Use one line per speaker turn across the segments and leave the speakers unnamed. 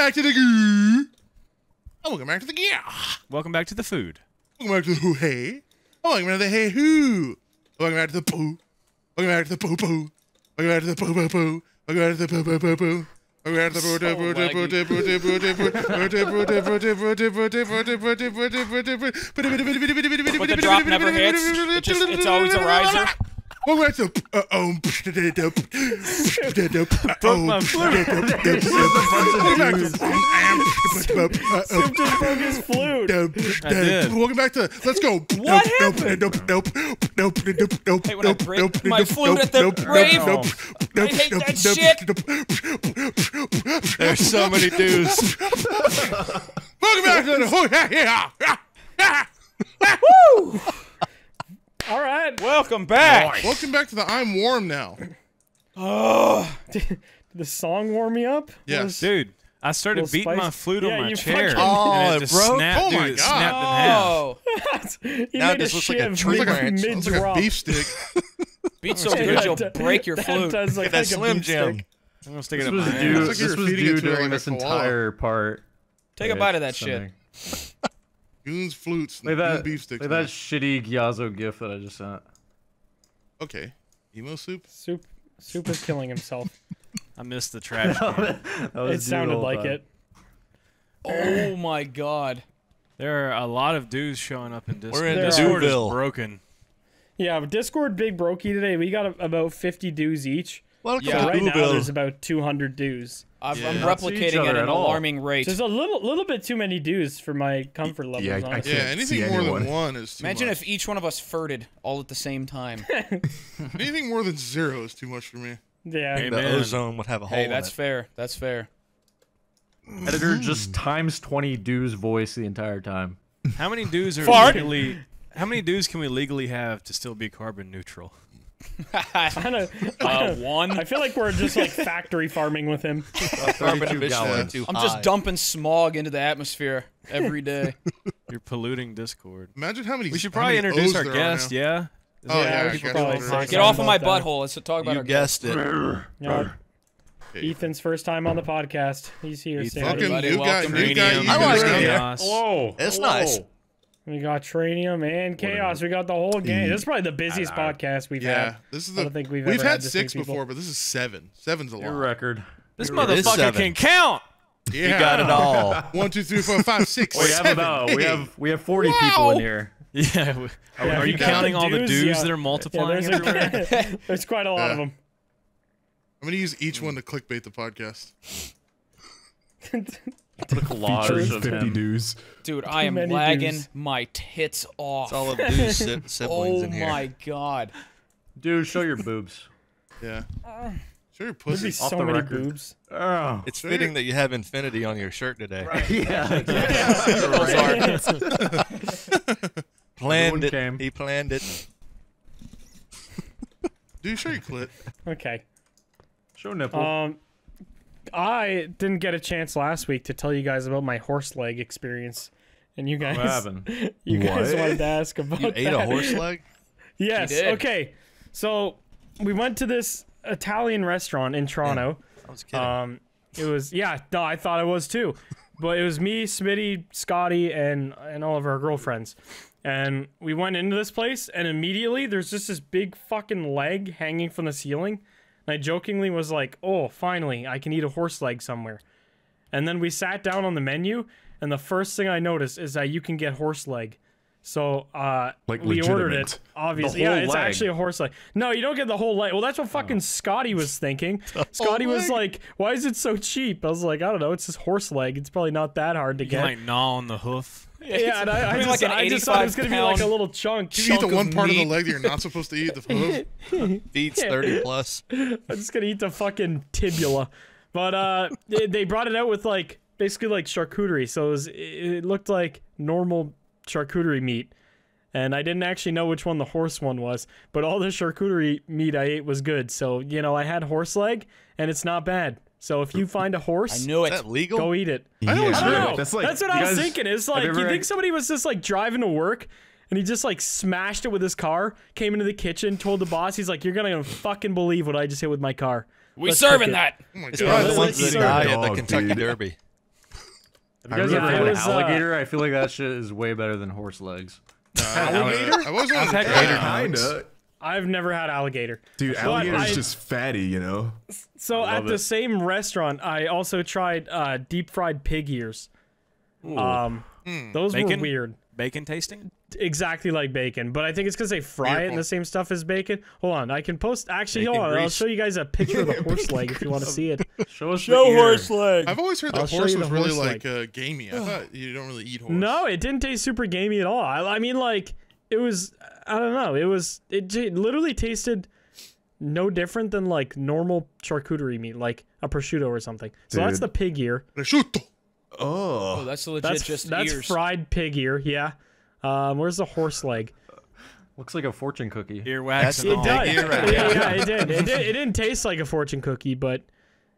back to the goo. Welcome back to the yeah.
Welcome back to the food.
Welcome back to the hey. Welcome back to the hey who. Welcome back to the poo. Welcome back to the poo poo. Welcome back to the poo poo poo. Welcome back to the poo poo poo poo.
So but the drop never hits. It just, it's always a riser.
Welcome back to uh oh.
Broke my
Welcome
Soup just broke his flute.
I did.
Welcome back to Let's Go.
What
Nope,
happened?
Nope, nope, nope, nope, nope, nope,
Hey, when I
nope,
break
nope,
my
nope,
flute
nope,
at the
nope,
rave,
nope,
I
nope,
hate
nope,
that
nope,
shit.
There's so many dudes.
Welcome back to the oh, yeah, yeah, yeah.
All right.
Welcome back.
Welcome back to the I'm warm now.
oh, Did the song warm me up?
Yes.
Was-
Dude, I started beating
spice-
my flute
Yeah,
on my
you
chair.
fucking-
Oh,
and
it
it just
broke?
snapped,
Oh
dude,
my
it
God.
snapped in half.
Oh,
Now this looks like a tree
mid,
branch.
mid
It's like a beef stick.
beat so good you'll break your flute.
That does look
Look that
like
Slim Jim.
I'm gonna stick it
This
up
was
my
due.
ass.
like
This was
feeding
due during this entire part.
Take a bite of that shit.
Something.
Goons, flutes,
Like
and
that.
beef sticks.
Like that shitty Gyazo gif that I just sent.
Okay. Emo soup?
Soup, soup is killing himself.
I missed the trash can.
That was
it sounded like
time.
it.
Oh my god.
There are a lot of dudes showing up in Discord.
We're in
There.
Discord is broken.
Yeah, Discord big brokey today. We got a, about 50 dues each.
Welcome
Yeah,
to
Right now, there's about 200 dues.
I've,
Yeah.
I'm
Not see each
replicating at an
at all.
alarming rate.
There's a little little bit too many dues for my comfort level.
Yeah, I
honestly.
Yeah,
Can't
anything
see
more
anyone.
than one is too much.
Imagine
much.
if each one of us furted all at the same time.
Anything more than zero is too much for me.
Yeah.
Hey,
the ozone would have a hole
hey,
in
that's
it.
fair. That's fair.
Editor just times 20 dues voice the entire time.
How many dudes are
Fart.
legally? How many dudes can we legally have to still be carbon neutral?
Kinda,
Uh, one.
I feel like we're just like factory farming with him.
Carbon
32
emissions are
gallons.
too
I'm just dumping smog into the atmosphere every day.
You're polluting Discord.
Imagine how many.
We should probably introduce
O's
our guest. Yeah.
Oh,
that-
yeah,
we
I
should
guess
probably
Get off of my butthole. Let's talk about
You
our guest.
it.
Yeah, Ethan's first time on the podcast. He's here. Say
Welcome,
hi.
Everybody,
new guy,
welcome.
new guy.
Tranium,
I like
Ethan.
it.
chaos.
Whoa.
It's nice.
We got Tranium and Chaos. We got the whole game. This is probably the busiest podcast we've
Yeah,
had.
this is
I
the.
don't think we've
We've
ever had
had six
many people.
before, but this is seven. Seven's a
Your record.
This
It is
motherfucker
seven.
can count.
Yeah.
You got it all.
One, two, three, four, five, six,
We have
seven,
about we have we have 40 people in here.
Yeah. Are,
Yeah,
are you
you
counting
the
all the
dudes,
dudes
yeah.
that are
Yeah,
multiplying
there's, a, there's quite a lot
Yeah.
of them.
I'm gonna use each one to clickbait the podcast.
The collage
Features
of
50
him.
dues.
Dude, I am lagging
dudes.
my tits off.
It's all of Dew's si- siblings
oh
in here.
Oh my god.
Dude, show your boobs.
Yeah. Sure, your
There'd
pussy.
be so
the
many
record.
boobs.
Oh.
It's fitting that you have infinity on your shirt today.
Yeah.
Planned it.
came.
He planned it.
Dude, show your clit.
Okay.
Show nipple.
Um, I didn't get a chance last week to tell you guys about my horse leg experience, and you guys,
what happened?
you guys
What?
wanted to ask about
You ate a
that.
horse leg?
Yes. Okay. So we went to this Italian restaurant in Toronto.
I was kidding.
Um, it was yeah. No, I thought it was too, but it was me, Smitty, Scotty, and and all of our girlfriends, and we went into this place, and immediately there's just this big fucking leg hanging from the ceiling, and I jokingly was like, "Oh, finally, I can eat a horse leg somewhere," and then we sat down on the menu, and the first thing I noticed is that you can get horse leg. So uh,
Like
we ordered it. Obviously, yeah, it's
leg.
actually a horse leg. No, you don't get the whole leg. Well, that's what fucking Scotty was thinking. Scotty was
leg?
like, "Why is it so cheap?" I was like, "I don't know. It's just horse leg. It's probably not that hard to
You
get."
can, like gnaw on the hoof.
Yeah, and I, I
I mean,
just,
like an
I just thought it was
85
gonna be like a little chunk.
You eat the one
of
part of the leg that you're not supposed to eat. The hoof.
Feeds 30 plus.
I'm just gonna eat the fucking tibula. But uh, they, they brought it out with like basically like charcuterie, so it, was, it, it looked like normal charcuterie meat. And I didn't actually know which one the horse one was, but all the charcuterie meat I ate was good. So you know, I had horse leg, and it's not bad. So if you find a
I
horse, I
knew
Is
it.
that legal?
go eat it.
I always
I don't know.
That's like-
That's what I was
guys-
thinking. It's like
you
you
ever-
think somebody was just like driving to work and he just like smashed it with his car, came into the kitchen, told the boss, he's like, "You're gonna fucking believe what I just hit with my car."
We
Let's
serving
cook it.
that.
Oh my
It's probably the ones that
Let's
die
serve
at the Kentucky
dude.
Derby.
Have you guys
I
ever
really
had
was, uh,
alligator? I feel like that shit is way better than horse legs.
Alligator? I've always wanted to
had
try
gator
it.
Kinda.
I've never had alligator.
Dude,
But
alligator's
I-
just fatty, you know?
So at
Love
the same restaurant, I also tried uh, deep fried pig ears. Um, those
Bacon?
were weird.
Bacon tasting?
exactly like bacon, but I think it's because they fry it in the same stuff as bacon. Hold on, I can post. Actually,
Bacon
hold on, I'll show you guys a picture of the horse leg if you want to see it.
Show us the ear.
leg.
I've always heard
I'll
horse was
the
really
horse
like uh, gamey. I thought you don't really eat horse.
No, it didn't taste super gamey at all. I, I mean, like it was. I don't know. It was. It, j- literally tasted no different than like normal charcuterie meat, like a prosciutto or something. So that's the pig ear.
prosciutto.
Oh,
Oh.
that's legit
That's
just
that's
ears.
fried pig ear. Yeah. Um, where's the horse leg?
Looks like a fortune cookie.
Earwax
That's
and
the
all.
It does.
ear right
yeah,
there.
yeah, it did. It, did. it didn't taste like a fortune cookie, but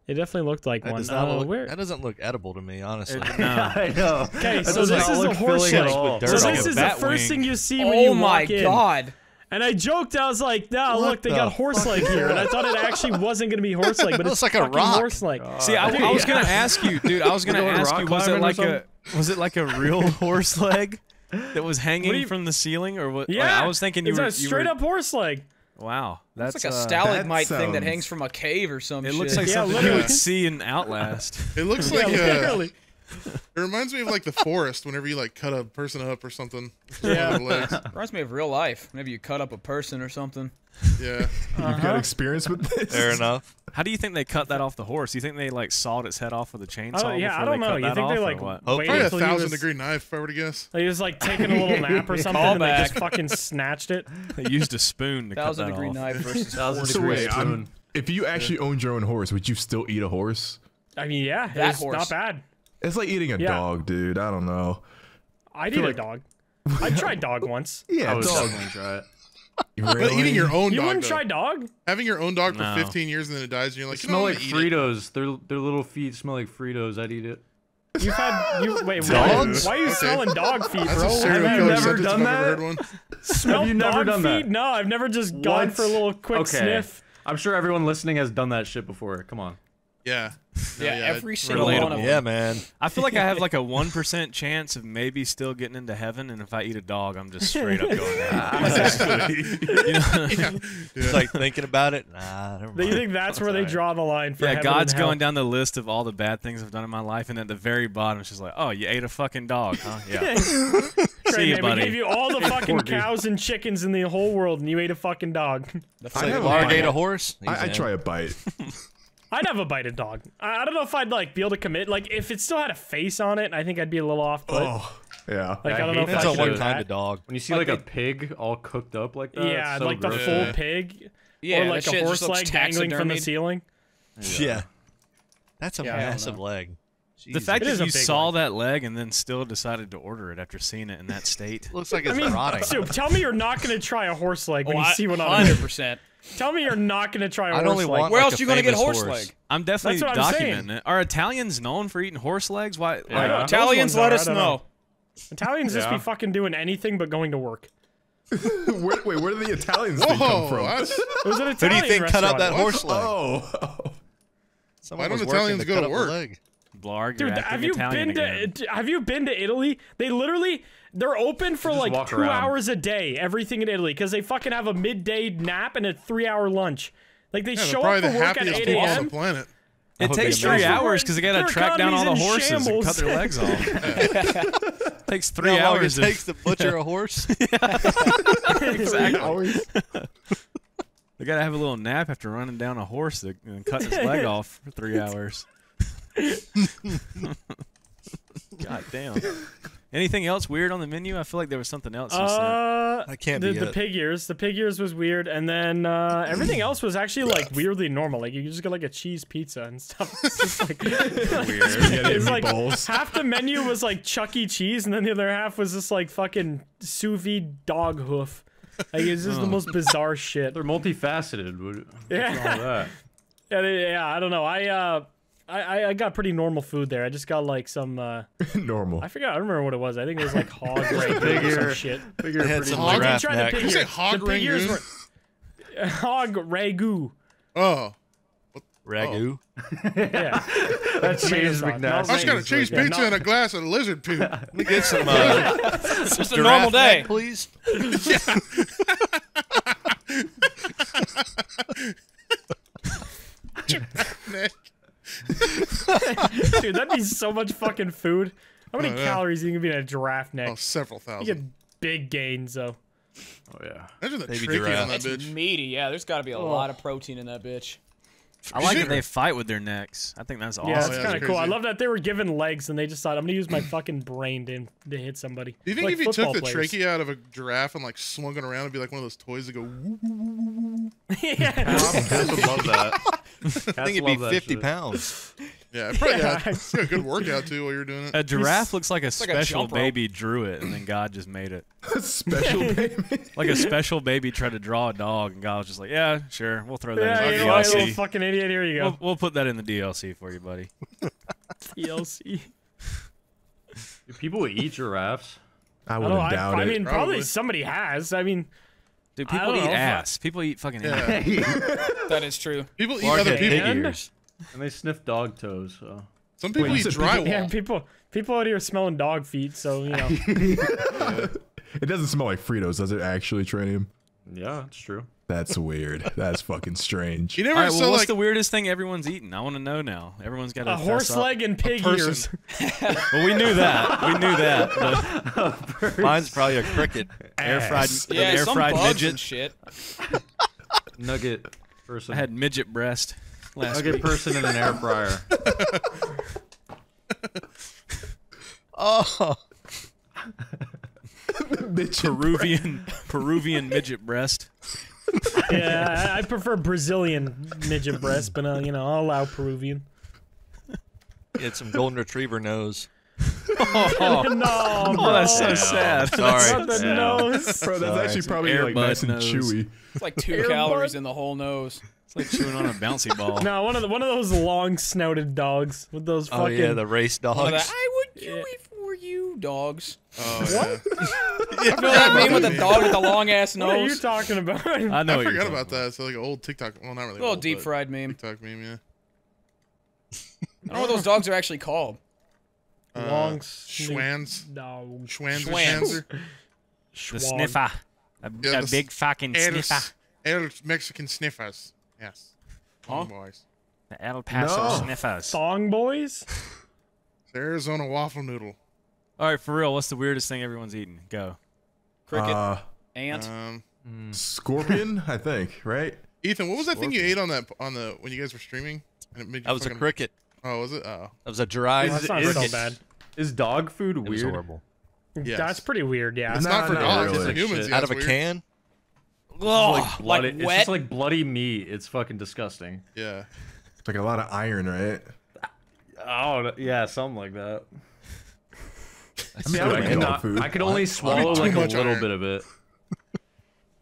it definitely looked like
That
one.
does
Uh,
look.
where?
That doesn't look edible to me, honestly.
It- no.
I know.
Okay, so
does
this
not
is a
look
horse
at
leg.
all.
So this is the first
wing.
thing you see when
oh
you
my
walk in.
Oh my god.
And I joked, I was like, "No,
What
look, they
the
got horse leg here." And I thought it actually wasn't gonna be horse leg, but
It
it's
looks like a rock.
horse leg.
See, I, I was gonna ask you, dude. I was gonna ask you, was it like a was it like a real horse leg that was hanging
you-
from the ceiling, or what? like,
Yeah,
I was thinking you
it's
were
a straight
were-
up horse leg.
Wow, that's
It's like a
uh,
stalagmite
that
thing that hangs from a cave or some
It
shit.
looks like
Yeah,
something you would see in Outlast.
It looks like uh,
literally.
It reminds me of like the forest whenever you like cut a person up or something.
Yeah.
one of their legs.
Reminds me of real life. Maybe you cut up a person or something.
Yeah.
You've
Uh-huh.
got experience with this?
Fair enough.
How do you think they cut that off the horse? Do you think they like sawed its head off with a chainsaw?
I don't, yeah, I don't know. You think they like
what?
Hopefully.
waited
Probably a thousand
was,
degree knife, if I were to guess.
like, he was like taking a little nap or something, and they just fucking snatched it.
They used a spoon to cut
Thousand
that
degree
off.
knife versus
Thousand
horse.
So
degree
wait,
spoon.
I'm, if you actually owned your own horse, would you still eat a horse?
I mean, yeah,
That horse.
not bad.
It's like eating a
Yeah.
dog, dude. I don't know.
I'd
feel
eat a dog. I tried dog once.
Yeah,
I would
dog.
definitely try it.
But
Really?
eating your own
You
dog, You
wouldn't
though.
try dog?
having your own dog for
No.
15 years and then it dies, and you're like,
They
you
smell like
gonna it.
Fritos. Their their little feet smell like Fritos. I'd eat it.
You've had you wait.
Dogs?
Why, why are you
Okay.
smelling dog feet,
That's
bro?
a serial
Have you never done
if I've
that?
heard one.
Smell
Have you never
dog
done
feet?
that?
No, I've never just gone for a little quick
Okay.
sniff.
I'm sure everyone listening has done that shit before. Come on.
Yeah. No,
Yeah, every single
Relatable.
one of them.
Yeah, man.
I feel like I have like a one percent chance of maybe still getting into heaven, and if I eat a dog, I'm just straight up going. Ah. There. You know?
It's like thinking about it. Nah, never
Do you think that's where they draw the line for
Yeah, God's going down the list of all the bad things I've done in my life, and at the very bottom, it's just like, oh, you ate a fucking dog, huh? Yeah.
Great,
See you,
man, we gave you all the fucking cows and chickens in the whole world, and you ate a fucking dog.
The
I
fake
have a
lion.
Largate a horse?
I, I try a bite.
I'd have a bite of dog. I, I don't know if I'd like be able to commit. Like if it still had a face on it, I think I'd be a little off. But
Oh, yeah.
like
Yeah,
I
I
don't know if
that
Depends
I
on
should
what
do
kind
that.
of dog.
When you see like, a pig all cooked up like that,
Yeah,
it's so
like the
gross.
full
Yeah.
pig,
Yeah,
or like a horse
looks
leg dangling from the ceiling.
Yeah. That's a
Yeah,
massive
know.
Leg.
The fact
It
that
is
you saw
leg.
that leg and then still decided to order it after seeing it in that state.
looks like
I
it's
mean,
rotting.
dude, tell me you're not gonna try a horse leg when
Oh,
you
I-
see one on.
100%.
Tell me you're not gonna try a
I'd
horse
only
leg.
want
Where
like
else
a
you gonna get
famous
horse leg?
I'm definitely
That's what I'm saying.
documenting it. Are Italians known for eating horse legs? Why?
Yeah.
like,
Italians, let
are,
us
I don't
know.
Italians just be fucking doing anything but going to work.
where, wait, where did the Italians thing come from?
that's,
It was an
Who do you think cut up that horse leg?
Oh.
Why don't Italians go to
up the
work?
Leg.
Blarg,
Dude, have you
Italian
been
again.
to have you been to Italy? They literally they're open for like two
around.
hours a day. Everything in Italy because they fucking have a midday nap and a three hour lunch. Like they
yeah,
show up
the
for work at eight
people on the
a.m.
planet.
It takes three
amazing.
hours because they got
Their
to track down all the
economy's in
horses and cut their legs off. takes
You
three
know how long
hours.
it takes to butcher a horse?
exactly. They got to have a little nap after running down a horse and cutting his leg off for three hours. God damn. Anything else weird on the menu? I feel like there was something else. you said.
Uh,
That can't
the,
be
the pig ears. The pig ears was weird, and then uh, everything else was actually like weirdly normal. Like you just get like a cheese pizza and stuff. It's just like it's like
meatballs.
half the menu was like Chuck E. Cheese, and then the other half was just like fucking sous vide dog hoof. Like it's just the most bizarre shit.
They're multifaceted. What's
Yeah.
wrong with that?
Yeah, they- yeah, I don't know. I uh, I I- I got pretty normal food there. I just got like some. uh
Normal.
I forgot. I don't remember what it was. I think it was like hog ragu or some shit.
Figure
They had some
much-
I did
giraffe
the
neck.
pig
Did you say hog
the pig ears
ragu?
were hog ragu.
Oh,
Ragu.
Yeah.
That's James
sauce,
McNasty.
I just got a cheese
Yeah,
pizza
not-
and a glass of lizard poop.
Let me get some. Uh,
It's just a normal day.
please.
Nick.
Dude, that'd be so much fucking food. How many
Oh, yeah.
calories are you gonna be in a giraffe neck?
Oh, several thousand.
You get
thousand.
big gains though.
Oh yeah.
Imagine the
Baby
trachea
giraffe.
on that
It's meaty. Yeah, there's got to be a
Oh.
lot of protein in that bitch.
I like that they fight with their necks. I think that's awesome.
Oh, yeah,
Oh,
it's
yeah,
kind of cool. I love that they were given legs and they just thought I'm gonna use my fucking brain to, to hit somebody.
Do you think
Like
if you took the
players.
trachea out of a giraffe and like swung it around, it'd be like one of those toys that go? woo, woo, woo, woo?
yeah.
Cats would love that.
I think it'd be 50 pounds.
Yeah, it probably
Yeah.
yeah. it's a good workout too while you're doing it.
A giraffe looks like a
like a
special
rope.
baby drew it, and then God just made it.
A special baby.
Like a special baby tried to draw a dog, and God was just like, "Yeah, sure, we'll throw that
Yeah,
in
you
the
know what, little
DLC.
fucking idiot. Here you
We'll,
go.
we'll put that in the DLC for you, buddy."
DLC.
Do people eat giraffes?
I
I,
wouldn't
I,
doubt
I
it.
I mean, probably.
Probably.
somebody has. I mean,
Dude, people eat
know
ass. People eat fucking ass.
That is true.
people eat
Mark
other
had
people.
pig ears.
And they sniff dog toes. So
Some people
Wait, you
eat
said people-
yeah, people people out here smelling dog feet. So you know,
It doesn't smell like Fritos, does it? Actually, Tranium.
yeah, it's true.
That's weird. That's fucking strange.
You never
right,
saw
well, what's
like
the weirdest thing everyone's eaten? I want to know now. Everyone's got
a horse leg and pig ears.
person.
Well, we knew that. We knew that. But
Mine's probably a cricket.
air fried,
Ass.
Yeah,
air
some
fried midget.
shit.
Nugget person.
I had midget breast last
nugget
week.
person in an air fryer.
Oh,
Peruvian Peruvian midget breast.
yeah, I, I prefer Brazilian midget breast, but uh, you know, I'll allow Peruvian.
get some golden retriever nose.
Oh,
no,
oh, that's so
bro.
sad.
Sorry.
Not the
Yeah.
nose.
Bro, that's
Sorry,
actually probably like
Bud
nice and
nose.
chewy.
It's like two
Air
calories
bud.
in the whole nose.
It's like chewing on a bouncy ball.
No, one of the one of those long snouted dogs with those
Oh yeah, the race
One of the,
dogs.
I would kill it for you, dogs.
Oh, yeah.
You know that meme with the dog with the long ass
what are you talking about?
I know.
I forgot
talking
about that. It's like an old TikTok. Well, not really.
little
old,
deep fried meme.
TikTok meme. Yeah.
I don't know what those dogs are actually called.
Uh,
long
Schwanz.
dog.
Schwanzer.
Schwanz.
The sniffer. A,
Yeah,
a
the
big fucking sniffer.
Els, Els Mexican sniffers. Yes.
Huh?
Boys.
The El Paso
No.
sniffers.
Thong boys.
The Arizona waffle noodle.
All right, for real, what's the weirdest thing everyone's eaten? Go.
Cricket,
Uh,
ant.
Um,
scorpion, I think, right?
Ethan, what was that thing you ate on that on the when you guys were streaming? And it made you
That was a cricket.
Oh, was it? Oh,
That was a dried.
That's not
is-
so bad.
Is dog food
It was
weird?
horrible.
Yes.
That's pretty weird. Yeah.
it's
Nah,
not for
not
dogs.
really.
It's for humans. Yeah,
Out of a
weird.
can.
Oh,
Like bloody.
like
it's just like bloody meat. It's fucking disgusting.
Yeah.
It's like a lot of iron, right?
Oh yeah, something like that.
I mean, I
I, could not-
food.
I could only swallow like a little
iron.
bit of it.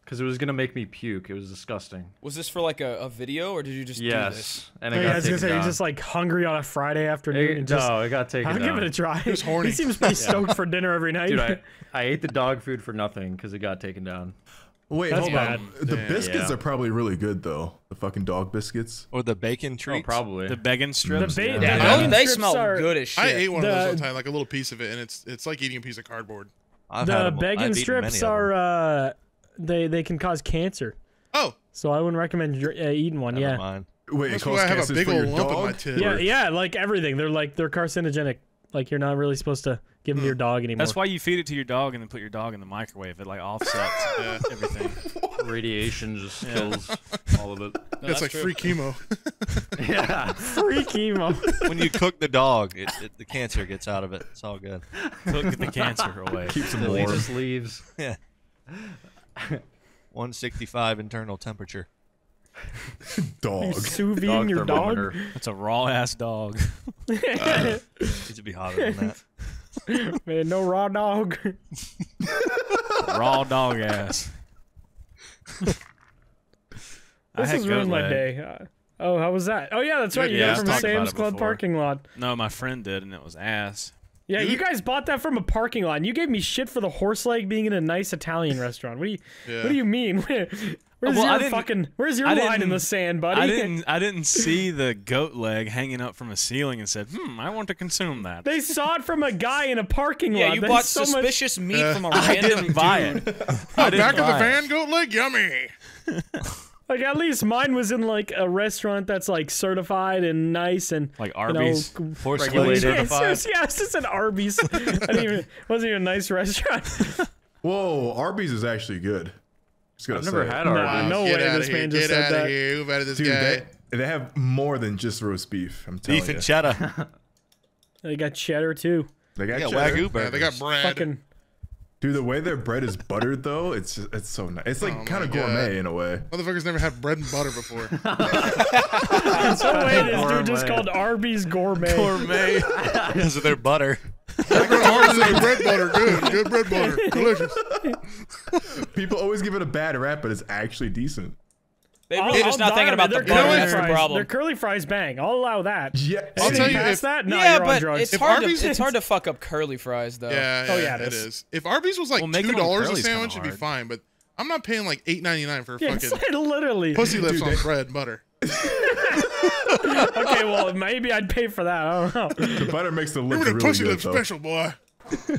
Because it was gonna make me puke. It was disgusting.
Was this for like a, a video or did you just do this?
Yes, and it
yeah, I
got
was gonna
taken
say you're just like hungry on a Friday afternoon
It-
and just.
no, it got taken
I'll
down.
give it a try. He
horny.
seems pretty stoked for dinner every night.
Dude, I, I ate the dog food for nothing because it got taken down.
Wait,
That's
hold
bad.
on. The biscuits
Yeah.
are probably really good though. The fucking dog biscuits.
Or the bacon
Oh,
treats.
probably.
The begging strips.
ba-
yeah.
the
Yeah,
bacon
they
strips
smell
are-
good as shit.
I ate one of those one time, like a little piece of it, and it's it's like eating a piece of cardboard.
I've had
the
'em- I've
begging
eaten
strips
many of 'em.
are uh, they they can cause cancer.
Oh,
So I wouldn't recommend dr- uh, eating one.
Never
yeah.
mind.
Wait, it
that's
causes
why I have a big
for
old
your
lump in my
dog?
tit.
Yeah, yeah, like everything. They're like they're carcinogenic. Like you're not really supposed to give them to your mm. dog anymore.
That's why you feed it to your dog and then put your dog in the microwave. It like offsets
Yeah.
Uh, everything.
Radiation just kills all of it.
No,
It's
that's
like
true.
free chemo.
Yeah.
free chemo.
when you cook the dog, it, it, the cancer gets out of it. It's all good.
Cook the cancer away.
Keeps them
He
warm.
just leaves.
Yeah. 165 internal temperature.
Dog.
Sous vide
Dog
your dog.
thermometer.
That's a raw ass dog.
Needs to be hotter than that.
Man, no raw dog.
raw dog ass.
This
had
has ruined my day. Uh, oh, how was that? Oh yeah, that's right. You
Yeah,
got it from a Sam's Club
before.
parking lot.
No, my friend did, and it was ass.
Yeah, you guys bought that from a parking lot. and You gave me shit for the horse leg being in a nice Italian restaurant. What do you
Yeah.
What do you mean? Where's
Well,
your
didn't-
fucking? Where's your line in the sand, buddy?
I didn't. I didn't see the goat leg hanging up from a ceiling and said, "Hmm, I want to consume that."
They saw it from a guy in a parking
Yeah,
lot.
you
That's
bought
so much-
suspicious meat
Yeah.
from a
I
random
didn't buy it. I didn't
back of the
buy it.
van, goat leg, yummy.
Like at least mine was in like a restaurant that's like certified and nice and
Like
you know,
Arby's.
g-
Horse leg
Regulated.
Yeah,
certified.
seriously, yeah, it's just an Arby's. I didn't even wasn't even a nice restaurant.
Whoa, Arby's is actually good. Just gotta
I've never
say.
had
Nah,
Arby's.
no
Get
way
outta
this
here.
man just
Get
said
outta
that.
here. Who invited this
Dude,
guy?
they, they have more than just roast beef. I'm telling
Beef
you.
and cheddar.
They got cheddar too.
They got
Yeah,
cheddar.
wagyu
Yeah, they got bread.
Fucking
Dude, the way their bread is buttered though, it's it's so nice. It's like
Oh
kind
my
of
God.
gourmet in a way.
Motherfuckers never had bread and butter before.
so wait, this dude just called Arby's gourmet.
Gourmet.
because of their butter.
Ours is bread butter. Good. Good bread butter. Delicious.
People always give it a bad rap, but it's actually decent.
They
I'll-
really just
I'll
not thinking about the
with
butter.
curly
That's the
fries- Their curly fries bang. I'll allow that.
Yeah,
I'll tell you if-
that, no,
yeah, but
drugs.
it's
If
hard
Arby's-
to it's hard to fuck up curly fries though.
Yeah,
Oh,
yeah,
yeah, it
it
is.
is. If Arby's was like
Well,
two dollars a sandwich, it'd be fine. But I'm not paying like eight ninety nine for
Yeah,
fucking
it's literally.
pussy lips on bread butter.
Okay, well maybe I'd pay for that. I don't know.
the butter makes the
Remember
lips
the
really
pussy
good
lip
though.
special, boy.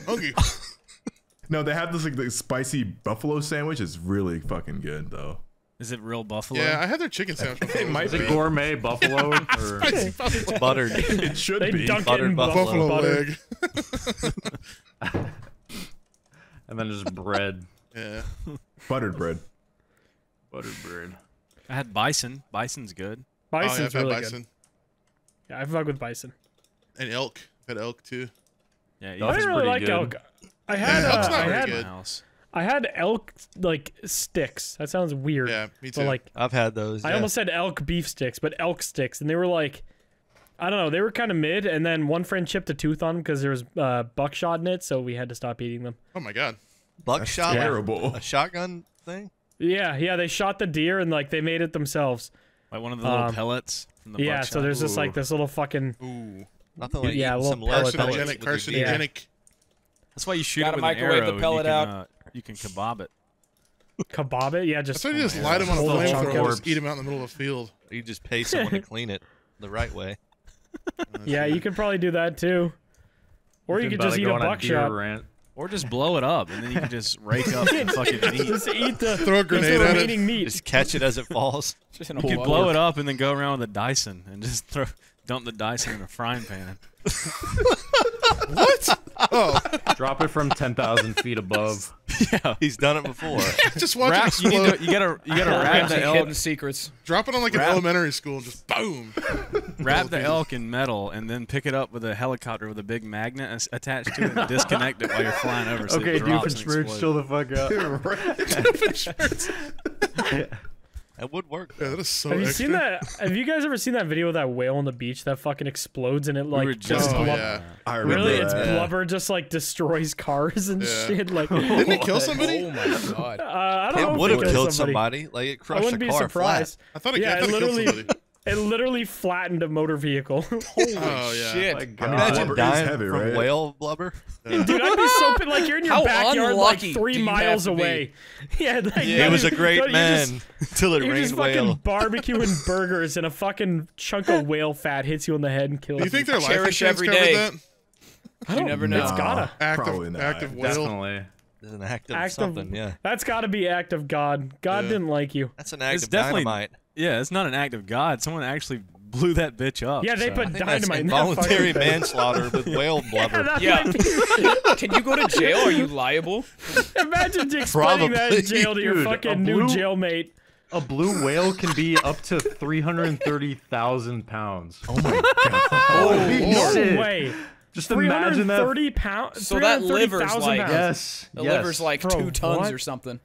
Hungry.
No, they have this like the spicy buffalo sandwich. It's really fucking good though.
Is it real buffalo?
Yeah, I had their chicken sandwich. before.
It might
Is it
be.
gourmet buffalo or
It's buttered.
It should
They
be.
dunk it
buttered
in
buffalo.
buffalo,
buffalo
butter.
leg.
and then just bread,
Yeah.
Buttered bread.
buttered bread.
I had bison. Bison's good.
Oh, yeah, I've had
really
bison
good. Yeah, I fuck with bison.
and elk. I've had elk too.
Yeah,
I
elk
That's
didn't really like
good.
elk. I had,
elk's
uh,
not
I had,
good.
I had elk like sticks. That sounds weird.
Yeah, me too.
But like,
I've had those.
I
yeah.
almost said elk beef sticks, but elk sticks, and they were like, I don't know, they were kind of mid. And then one friend chipped a tooth on them because there was uh, buckshot in it, so we had to stop eating them.
oh my god.
buckshot.
Terrible.
A shotgun thing.
Yeah, yeah, they shot the deer and like they made it themselves.
Like one of the little
Um,
pellets from the
yeah, so there's just like this little fucking.
Ooh.
Nothing like
Yeah, little
some
pellet
Carcinogenic.
with your beer.
Carcinogenic.
That's why you shoot
Gotta
it with an
microwave the
arrow. and
pellet
you can,
out.
Uh, you can kebab it.
Kebab it, yeah, just
That's why you just light them on a
Hold a
flamethrower just eat them out in the middle of a field.
You just pay someone to clean it the right way.
yeah, you could probably do that too, or you could just eat a
on deer
buckshot.
Rant.
Or just blow it up, and then you can just rake up the fucking meat.
Just eat the
Throw a
eat the
grenade at it.
meat.
Just catch it as it falls.
Just
You
can
blow it up and then go around with a Dyson and just throw, dump the Dyson in a frying pan.
Oh,
Drop it from ten thousand feet above.
yeah.
He's done it before.
just watch
Wrap,
it
you,
explode.
need to, you gotta you gotta wrap the elk
hidden secrets.
Drop it on like an elementary school and just boom.
wrap the elk in metal and then pick it up with a helicopter with a big magnet as- attached to it and disconnect it while you're flying over. So
Okay,
it drops and
Doofenshmirtz, chill the fuck out.
That would work.
Yeah, that is so
Have you
extra.
seen that? Have you guys ever seen that video of that whale on the beach that fucking explodes and it
We
like
just
just
Oh,
blub-
yeah.
I remember
really
that.
it's
Yeah.
blubber just like destroys cars and
Yeah.
shit. Like
Didn't it kill somebody?
Oh my god.
uh, I don't know
It would have
killed
killed
somebody.
somebody. Like it
I
crushed
wouldn't
a
be
car
surprised.
I thought it,
Yeah,
I thought
it
it killed
literally
somebody.
It literally flattened a motor vehicle.
Oh yeah.
Shit.
My God.
Imagine dying
heavy,
from
right?
whale blubber.
Dude, I'd be so pissed. Like you're in your
How
backyard, like three
do you have
miles away. Yeah, like,
He
you're
was a great
you're
man until it
You're
rained
just fucking
whale.
barbecuing burgers and a fucking chunk of whale fat hits you in the head and kills
Do you think their life insurance
every
covered
day.
that?
I don't
You never
know.
know.
It's gotta.
Active,
Probably not.
active whale.
Definitely.
It's an act of
Act of-
yeah,
That's got to be act of God. God
Yeah.
didn't like you.
that's an act
It's
of
definitely-
dynamite.
Yeah, it's not an act of God. Someone actually blew that bitch up.
Yeah, they
so-
put
I think that's
dynamite in that
involuntary
fucking thing.
manslaughter with whale blubber.
That
Yeah. Can you go to jail? Are you liable?
Imagine explaining that in jail to your
Dude, a
fucking new jailmate.
A blue whale can be up to three hundred and thirty thousand pounds.
Oh my god.
Holy
No
shit.
way.
Just imagine that.
330 pounds.
So that liver's
330,000
like-
pounds.
Yes.
The
yes.
liver's like
Bro,
two tons
what?
or something.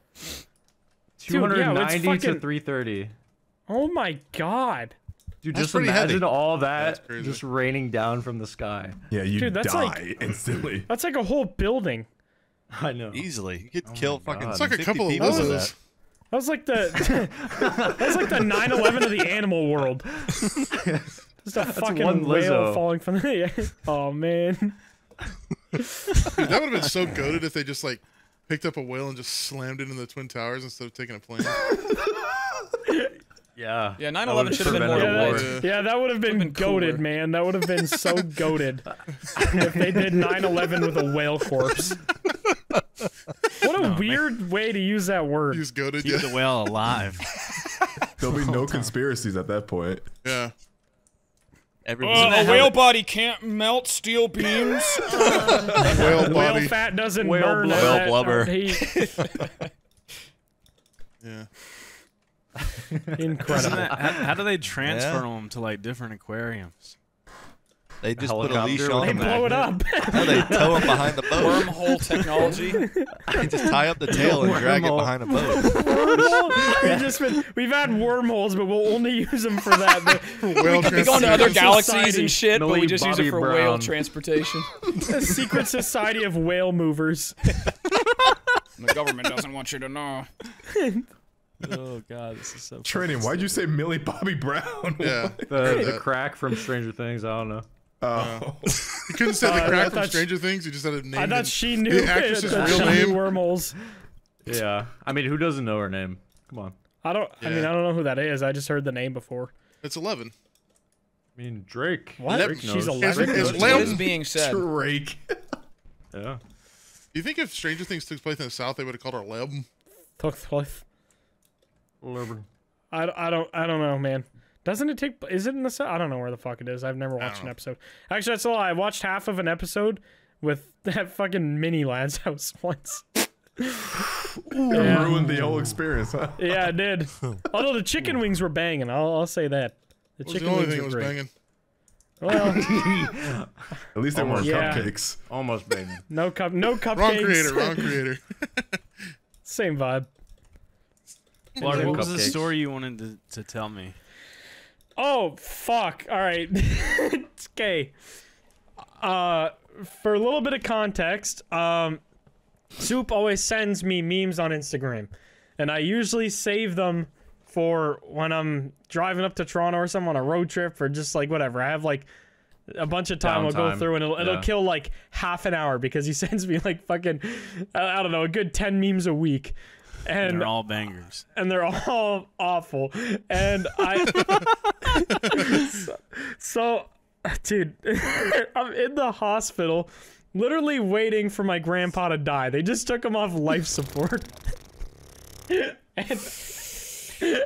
Two hundred ninety
yeah,
to three thirty.
Oh my god.
Dude,
That's
just imagine
heavy.
all that
crazy.
just raining down from the sky.
Yeah, you
Dude, that's
die
like-
instantly.
That's like a whole building.
I know.
Easily, you could oh kill
my
fucking.
God.
It's like a couple of
people with
losses.
that.
That was like the that was like the 9/11 of the animal world. Just a fucking
one
whale
Lizzo.
falling from the. air. Oh man.
Dude, that would have been so goaded if they just like picked up a whale and just slammed it in the twin towers instead of taking a plane.
Yeah.
Yeah, 9/11 should have been more
Yeah,
war.
that, yeah, that would have been,
been
goaded, man. That would have been so goaded if they did 9/11 with a whale corpse. What a weird way to use that word.
He's goaded.
Keep
Yeah.
the whale alive.
There'll be no conspiracies at that point.
yeah.
Everyone's
Uh, a whale body can't melt steel beams.
Whale
Whale
body.
fat doesn't
Whale
burn.
blubber.
Whale blubber.
Yeah.
Isn't
Incredible.
that- how, how do they transfer
Yeah.
them to like different aquariums?
They just put a leash on
them.
They blow it up.
No, they tow them behind the boat.
Wormhole technology.
They just tie up the tail and drag it behind a boat.
Wormhole? We've just been, we've had wormholes, but we'll only use them for that. we
Whale
We go to other galaxies
Society.
and shit, but we
Millie
just use it for whale transportation.
the secret society of whale movers.
the government doesn't want you to know.
Oh god, this is so.
Training. Why'd you say Millie Bobby Brown?
Yeah.
The, the crack from Stranger Things. I don't know.
Oh.
You couldn't say the
Uh,
crack from
thought she-
Stranger Things. You just had a name.
I thought
and-
she knew
the actress's
that
real
she knew
name.
wormholes.
Yeah. I mean, who doesn't know her name? Come on.
I don't. I mean, I don't know who that is. I just heard the name before.
It's eleven.
I mean, Drake.
What?
Drake
She's
knows.
11?
It's
What
Lamb-
is being said?
Drake.
Yeah.
Do you think if Stranger Things took place in the South, they would have called her Leb?
Tuchthliff.
Whatever.
I, I don't I don't know, man. Doesn't it take? Is it in the? I don't know where the fuck it is. I've never watched an
know.
episode. Actually, that's all. I watched half of an episode with that fucking Mini Ladd's house once. yeah.
Ruined the whole experience, huh?
yeah, it did. Although the chicken wings were banging, I'll, I'll say that. The
What was
chicken
the only
wings
thing
were
was
great.
banging?
Well,
At least they weren't
Yeah.
cupcakes.
Almost banging.
no cup, no cupcakes.
Wrong creator. Wrong creator.
Same vibe.
Blarg, what was the story you wanted to, to tell me?
Oh fuck! All right, okay. Uh, for a little bit of context, um, Soup always sends me memes on Instagram, and I usually save them for when I'm driving up to Toronto or something on a road trip or just like whatever. I have like a bunch of time. I'll go through and it'll, it'll
Yeah.
kill like half an hour because he sends me like fucking I, I don't know a good ten memes a week.
And
And
they're all bangers.
and they're all awful. And I, so, so, dude, I'm in the hospital, literally waiting for my grandpa to die. They just took him off life support, and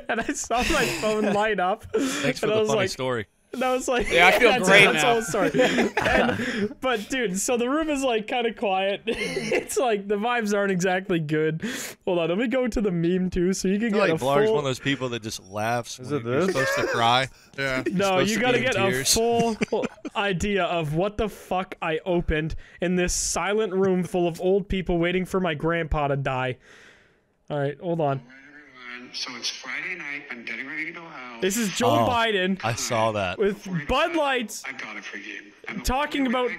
and I saw my phone light up.
Thanks for the funny
like,
story.
And I was like,
Yeah, I feel
that's
great
that's
now.
all the story. And- but dude, so the room is like kind of quiet. it's like the vibes aren't exactly good. Hold on, let me go to the meme too, so you can
I
get
feel like
a
Blarg's
full.
one of those people that just laughs
Is
when
it
you're
this?
supposed to cry.
Yeah.
No, you gotta
be in
get a
tears.
full idea of what the fuck I opened in this silent room full of old people waiting for my grandpa to die. All right, hold on.
Everyone. So it's Friday night. I'm getting ready to go out.
This is Joe
Oh.
Biden
I saw that.
with Bud Lights
I got it for you. I'm
talking about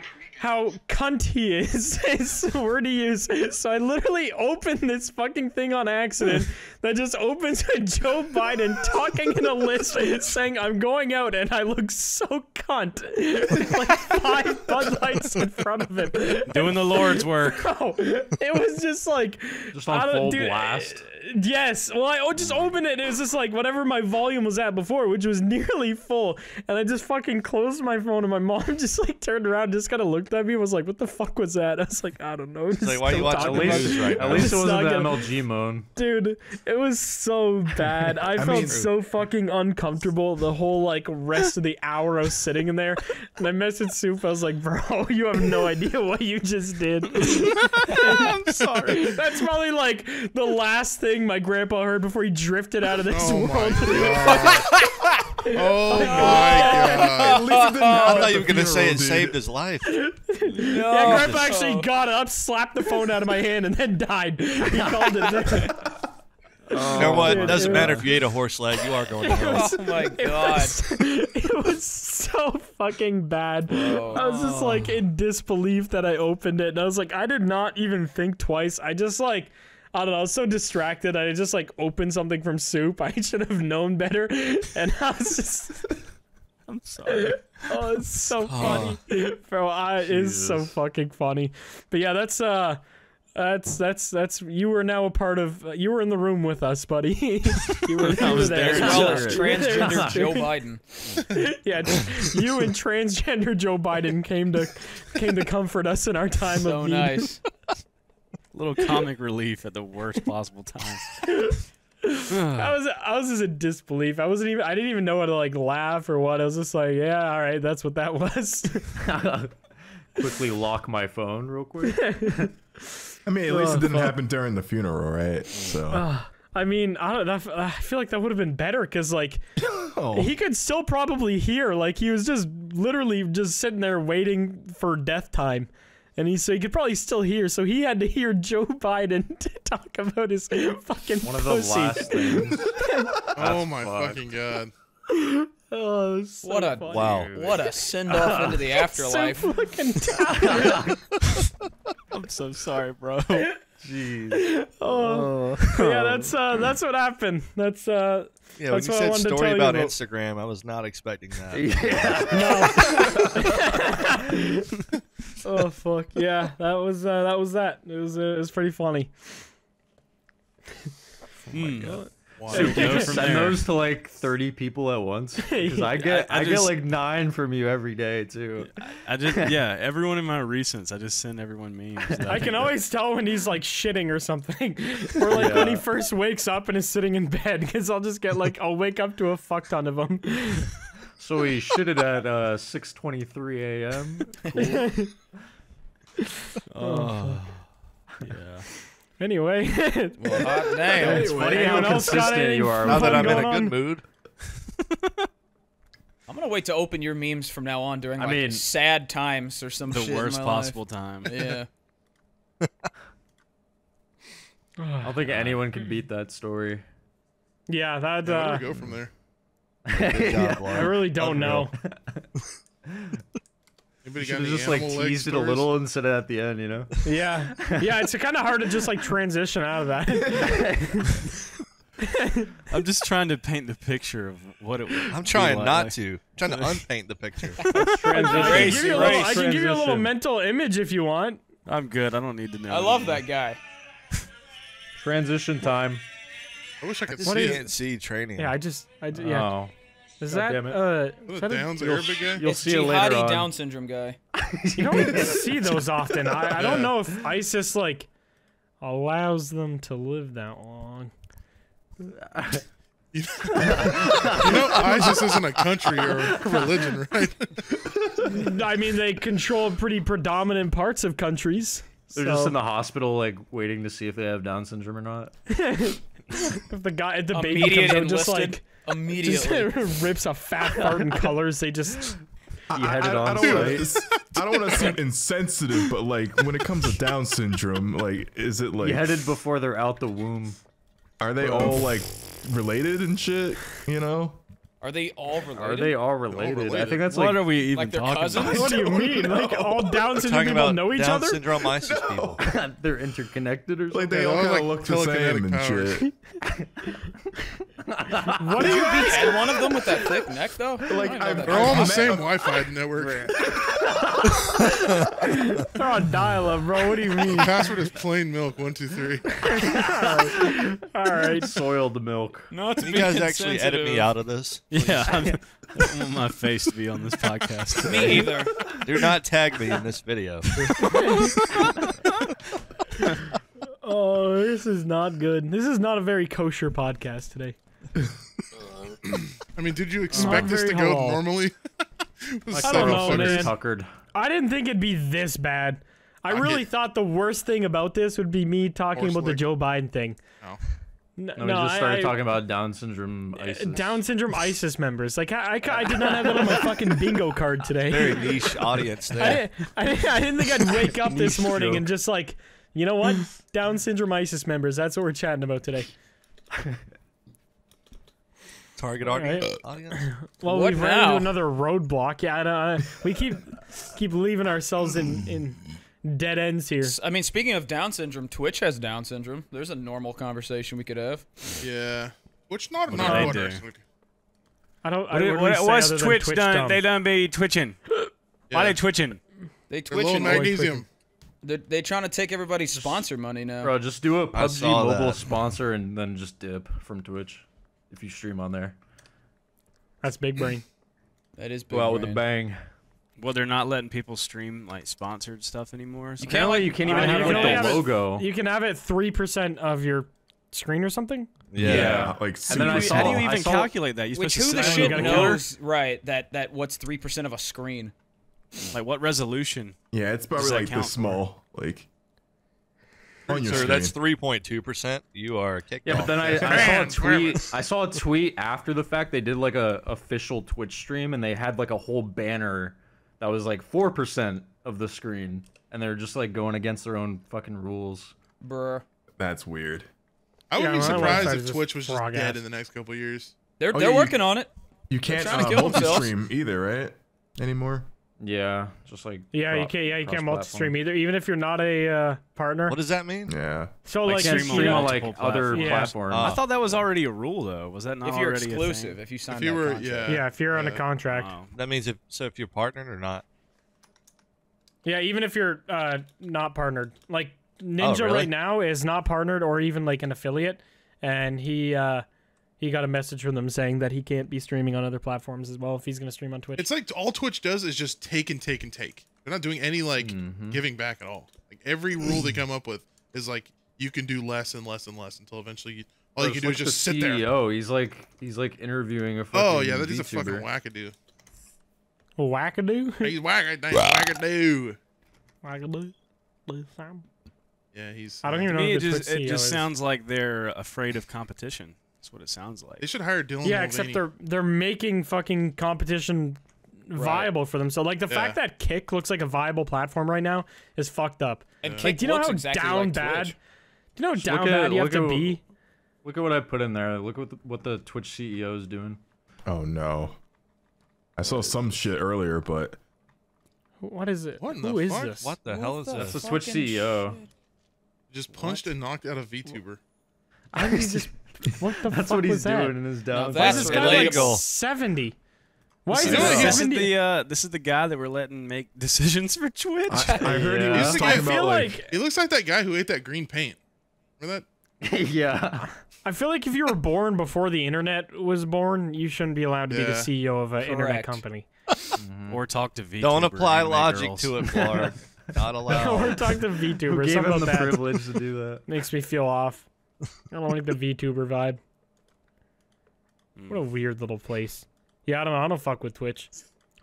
how cunt he is. is the word he used. So I literally opened this fucking thing on accident that just opens with Joe Biden talking in a list saying I'm going out and I look so cunt with like five Bud Lights in front of him.
Doing the Lord's work.
Bro, it was just like
Just
I
on
don't-
full
dude,
blast.
Yes. Well, I oh, just opened it. and It was just like whatever my volume was at before, which was nearly full. And I just fucking closed my phone, and my mom just like turned around, just kind of looked at me, and was like, "What the fuck was that?" I was like, "I don't know." Just
like, why you
don't
watching
talk
the news right
At least it wasn't
not
the
gonna-
MLG moan.
Dude, it was so bad. I, felt
mean-
so fucking uncomfortable the whole like rest of the hour I was sitting in there. And I messaged Soup. I was like, "Bro, you have no idea what you just did." I'm sorry. That's probably like the last thing my grandpa heard before he drifted out of this
Oh my
world.
God. oh my god.
At least it didn't happen
I thought you were gonna say it
dude.
saved his life. No.
Yeah, grandpa actually got up, slapped the phone out of my hand, and then died. He called it.
Oh, you know what?
dude,
It doesn't
it
matter if you ate a horse leg. You are going to hell.
Oh my god.
it was so fucking bad. I was just like in disbelief that I opened it, and I was like, I did not even think twice. I just like. I don't know. I was so distracted. I just like opened something from soup. I should have known better. And I was just.
I'm sorry.
Oh, it's so funny, bro. I it's so fucking funny. But yeah, that's uh, That's that's that's you were now a part of. Uh, you were in the room with us, buddy. you were,
I was
there.
As
there.
well as transgender Joe Biden.
yeah, you and transgender Joe Biden came to came to comfort us in our time
So
of need.
So nice.
Little comic relief at the worst possible time.
I was I was just in disbelief. I wasn't even I didn't even know how to like laugh or what. I was just like, yeah, all right, that's what that was.
Quickly lock my phone real quick.
I mean, at least
Oh,
it didn't
fuck.
happen during the funeral, right? So.
I mean, I don't. That, I feel like that would have been better because like
oh.
he could still probably hear. Like he was just literally just sitting there waiting for death time. And he so he could probably still hear, so he had to hear Joe Biden talk about his fucking
One of the
pussy.
last things.
Oh my
fucked.
fucking god.
Oh, so
What a-
funny.
Wow.
What a send off into the afterlife.
So
afterlife.
fucking
I'm so sorry, bro.
Jeez.
oh. yeah, that's uh, that's what happened. That's uh,
Yeah, when
That's
you
what I
said
wanted to
story
tell you
about
about.
Instagram, I was not expecting that.
Yeah.
oh fuck yeah, that was uh, that was that. It was uh, it was pretty funny.
So we go from
Send
there.
those to like 30 people at once. Because I get
I- I
I,
just-
get like nine from you every day too.
I just yeah, everyone in my recents, I just send everyone memes.
I can always tell when he's like shitting or something, or like when he first wakes up and is sitting in bed. Because I'll just get like I'll wake up to a fuck ton of them.
So we shitted at uh, 6:23 a.m.
Oh, yeah.
Anyway,
Well, hot damn.
It's funny how
anyone else got
consistent you are.
Now that I'm in a good
on?
mood,
I'm gonna wait to open your memes from now on during
I
like
mean-
sad times or some
The
shit in
worst
my
possible time.
Yeah.
I don't think anyone can beat that story.
yeah, that
Yeah, where
uh,
do we go from there?
Good job,
I really don't know.
Anybody got
should
any
have just like
animal leg
teased it a little and said it at the end, you know?
Yeah, yeah, it's kind of hard to just like transition out of that.
I'm just trying to paint the picture of what it would
I'm trying
like.
not to. I'm trying to unpaint the picture.
I can give you a little. I can give you a little mental image if you want.
I'm good. I don't need to know.
I love that guy.
Transition time.
I wish I could
What
see
is-
it.
see training.
Yeah, I just, I d- yeah.
Oh.
Is
God
that
damn it.
uh?
Was
is
it
that a-
Downs
You'll-
Arabic guy?
You'll
it's
see it
jihadi
later on.
Down syndrome guy.
You don't get see those often. I, I don't
Yeah.
know if ISIS like allows them to live that long.
You know, ISIS isn't a country or a religion, right?
I mean, they control pretty predominant parts of countries.
They're
so
just in the hospital, like waiting to see if they have Down syndrome or not.
If the guy, if the baby
Immediate
comes out, just
enlisted.
like
Immediately.
just rips a fat fart in colors. They just
You had it
I, I
on
don't wanna,
site.
I don't want to seem insensitive, but like when it comes to Down syndrome, like is it like
You headed before they're out the womb.
are they all like related and shit? You know?
Are they all related?
Are they all related? I
related.
think that's
What
like
are we even
Like they're
talking
cousins?
about?
what do you mean? Like all Down syndrome people
about
know each
Down
other?
syndrome ISIS people.
they're interconnected or something.
Like they
Yeah,
all
they're
kind
like
of look the same and shit.
What do you mean?
And one of them with that thick neck, though.
Like,
I don't know
I've-
that
They're all on the same Wi-Fi network.
They're on dial-up, bro. What do you mean?
Password is plain milk one two three.
All right.
soiled milk.
Not to
You guys actually edit me out of this.
Yeah, I'm, don't want my face to be on this podcast.
Me either.
Do not tag me in this video.
Oh, this is not good. This is not a very kosher podcast today.
Uh, I mean, did you expect this to
very
go
halal.
normally?
I don't know,
Fuckers
man.
Tuckered.
I didn't think it'd be this bad. I
I'm
really
get-
thought the worst thing about this would be me talking
Horse
about the
lick.
Joe Biden thing.
Oh.
N-
No,
No,
we just
I-
started
I-
talking about Down syndrome ISIS.
Down syndrome ISIS members. Like I, I, I did not have that on my fucking bingo card today.
Very niche audience
I,
there.
didn't, I, I didn't think I'd wake up this morning
joke.
and just like, you know what? Down syndrome ISIS members. That's what we're chatting about today.
Target
Alright.
audience. audience.
Well,
What
we've run
now?
into another roadblock. Yeah, I uh, we keep keep leaving ourselves in in dead ends here.
I mean, speaking of Down syndrome, Twitch has Down syndrome. There's a normal conversation we could have.
Yeah. Which not
do
not
they
what
do?
I don't. I don't
what,
say
what's
other than
Twitch, done?
dumb.
They done be twitching. Why
Yeah.
they twitching?
They
They're low magnesium.
They're, they trying to take everybody's sponsor money now.
Bro, just do a
I
PUBG
saw
mobile
that.
sponsor and then just dip from Twitch if you stream on there.
That's big brain.
That is big.
Go out with a bang.
Well, they're not letting people stream like sponsored stuff anymore. so-
You can't like
you can't even
Uh,
have
you can
like the
have it-
logo.
You can have it three percent of your screen or something.
Yeah.
like
And then I
super
saw-
How do you even
saw-
calculate that? You
Which
supposed
who
to
the shit
gotta
knows, right? That that what's three percent of a screen?
like what resolution?
Yeah, it's probably like
count
this
for?
small. Like on your
Sir,
screen.
that's three point two percent. You are kicked
Yeah,
off.
but then I, I saw a tweet. I saw a tweet after the fact. They did like a official Twitch stream, and they had like a whole banner that was like four percent of the screen, and they're just like going against their own fucking rules.
Bruh.
That's weird.
I would
Yeah,
be surprised if Twitch was just dead
ass.
in the next couple years.
They're
Oh,
they're
yeah, you-
working on it.
You can't
trying to
uh, multi-stream either, right? Anymore.
Yeah, just like
Yeah, you can't. Yeah, you can't multi-stream either, even if you're not a uh, partner.
what does that mean?
Yeah.
so
Like
like,
Can't
stream on
stream on like
multiple
other
platforms.
Yeah.
platforms.
Oh.
I thought that was already a rule, though. Was that not
if you're
already
exclusive,
A thing?
if you sign
If you
that
were,
contract.
yeah.
yeah, if you're on a contract.
Oh.
That means if so, if you're partnered or not.
Yeah, even if you're uh, not partnered, like Ninja
really?
right now is not partnered or even like an affiliate, and he uh, he got a message from them saying that he can't be streaming on other platforms as well if he's gonna stream on Twitch.
It's like all Twitch does is just take and take and take. They're not doing any like
Mm-hmm.
giving back at all. Like every rule they come up with is like you can do less and less and less until eventually you, all you
Bro,
can do is
look at
just
the
sit there.
CEO. He's like he's like interviewing a fucking
Oh yeah, that is a fucking
VTuber.
wackadoo.
Wackadoo.
He's wackadoo. wackadoo.
Wackadoo.
Yeah, he's.
I don't
uh,
even
To
know
me, it just it just sounds like they're afraid of competition. That's what it sounds like.
They should hire Dylan.
Yeah,
Mulvaney.
except they're they're making fucking competition viable for them. So like the fact that Kick looks like a viable platform right now is fucked up.
And
Like,
Kick
do you know how
exactly
down
like
bad?
Twitch.
Do you know how down
look at-
bad you have to
at-
be?
Look at what I put in there. Look at what the Twitch CEO is doing.
Oh no. I saw some shit earlier, but
What is it?
What in
Who
the
is
fuck?
this?
What the hell is this?
That's the
this?
Twitch E CEO.
just punched and knocked out a VTuber.
How did he just? What the
That's
fuck
what
was
he's
that?
doing in his
Now
down.
that's
This
That's
guy like
illegal.
seventy. Why is
You
he
this is the uh, this is the guy that we're letting make decisions for Twitch.
I, I heard he was talking about
I feel
like,
like
He looks like that guy who ate that green paint. Remember that?
yeah.
I feel like if you were born before the internet was born, you shouldn't be allowed to be the CEO of an internet
Correct.
company.
or talk to V.
Don't apply logic to it, Clark. Not allowed.
or
allowed.
talk to
Who
VTubers.
gave
Something
him the
that
privilege to do that?
makes me feel off. I don't like the VTuber vibe. Hmm. What a weird little place. Yeah, I don't know. I don't fuck with Twitch.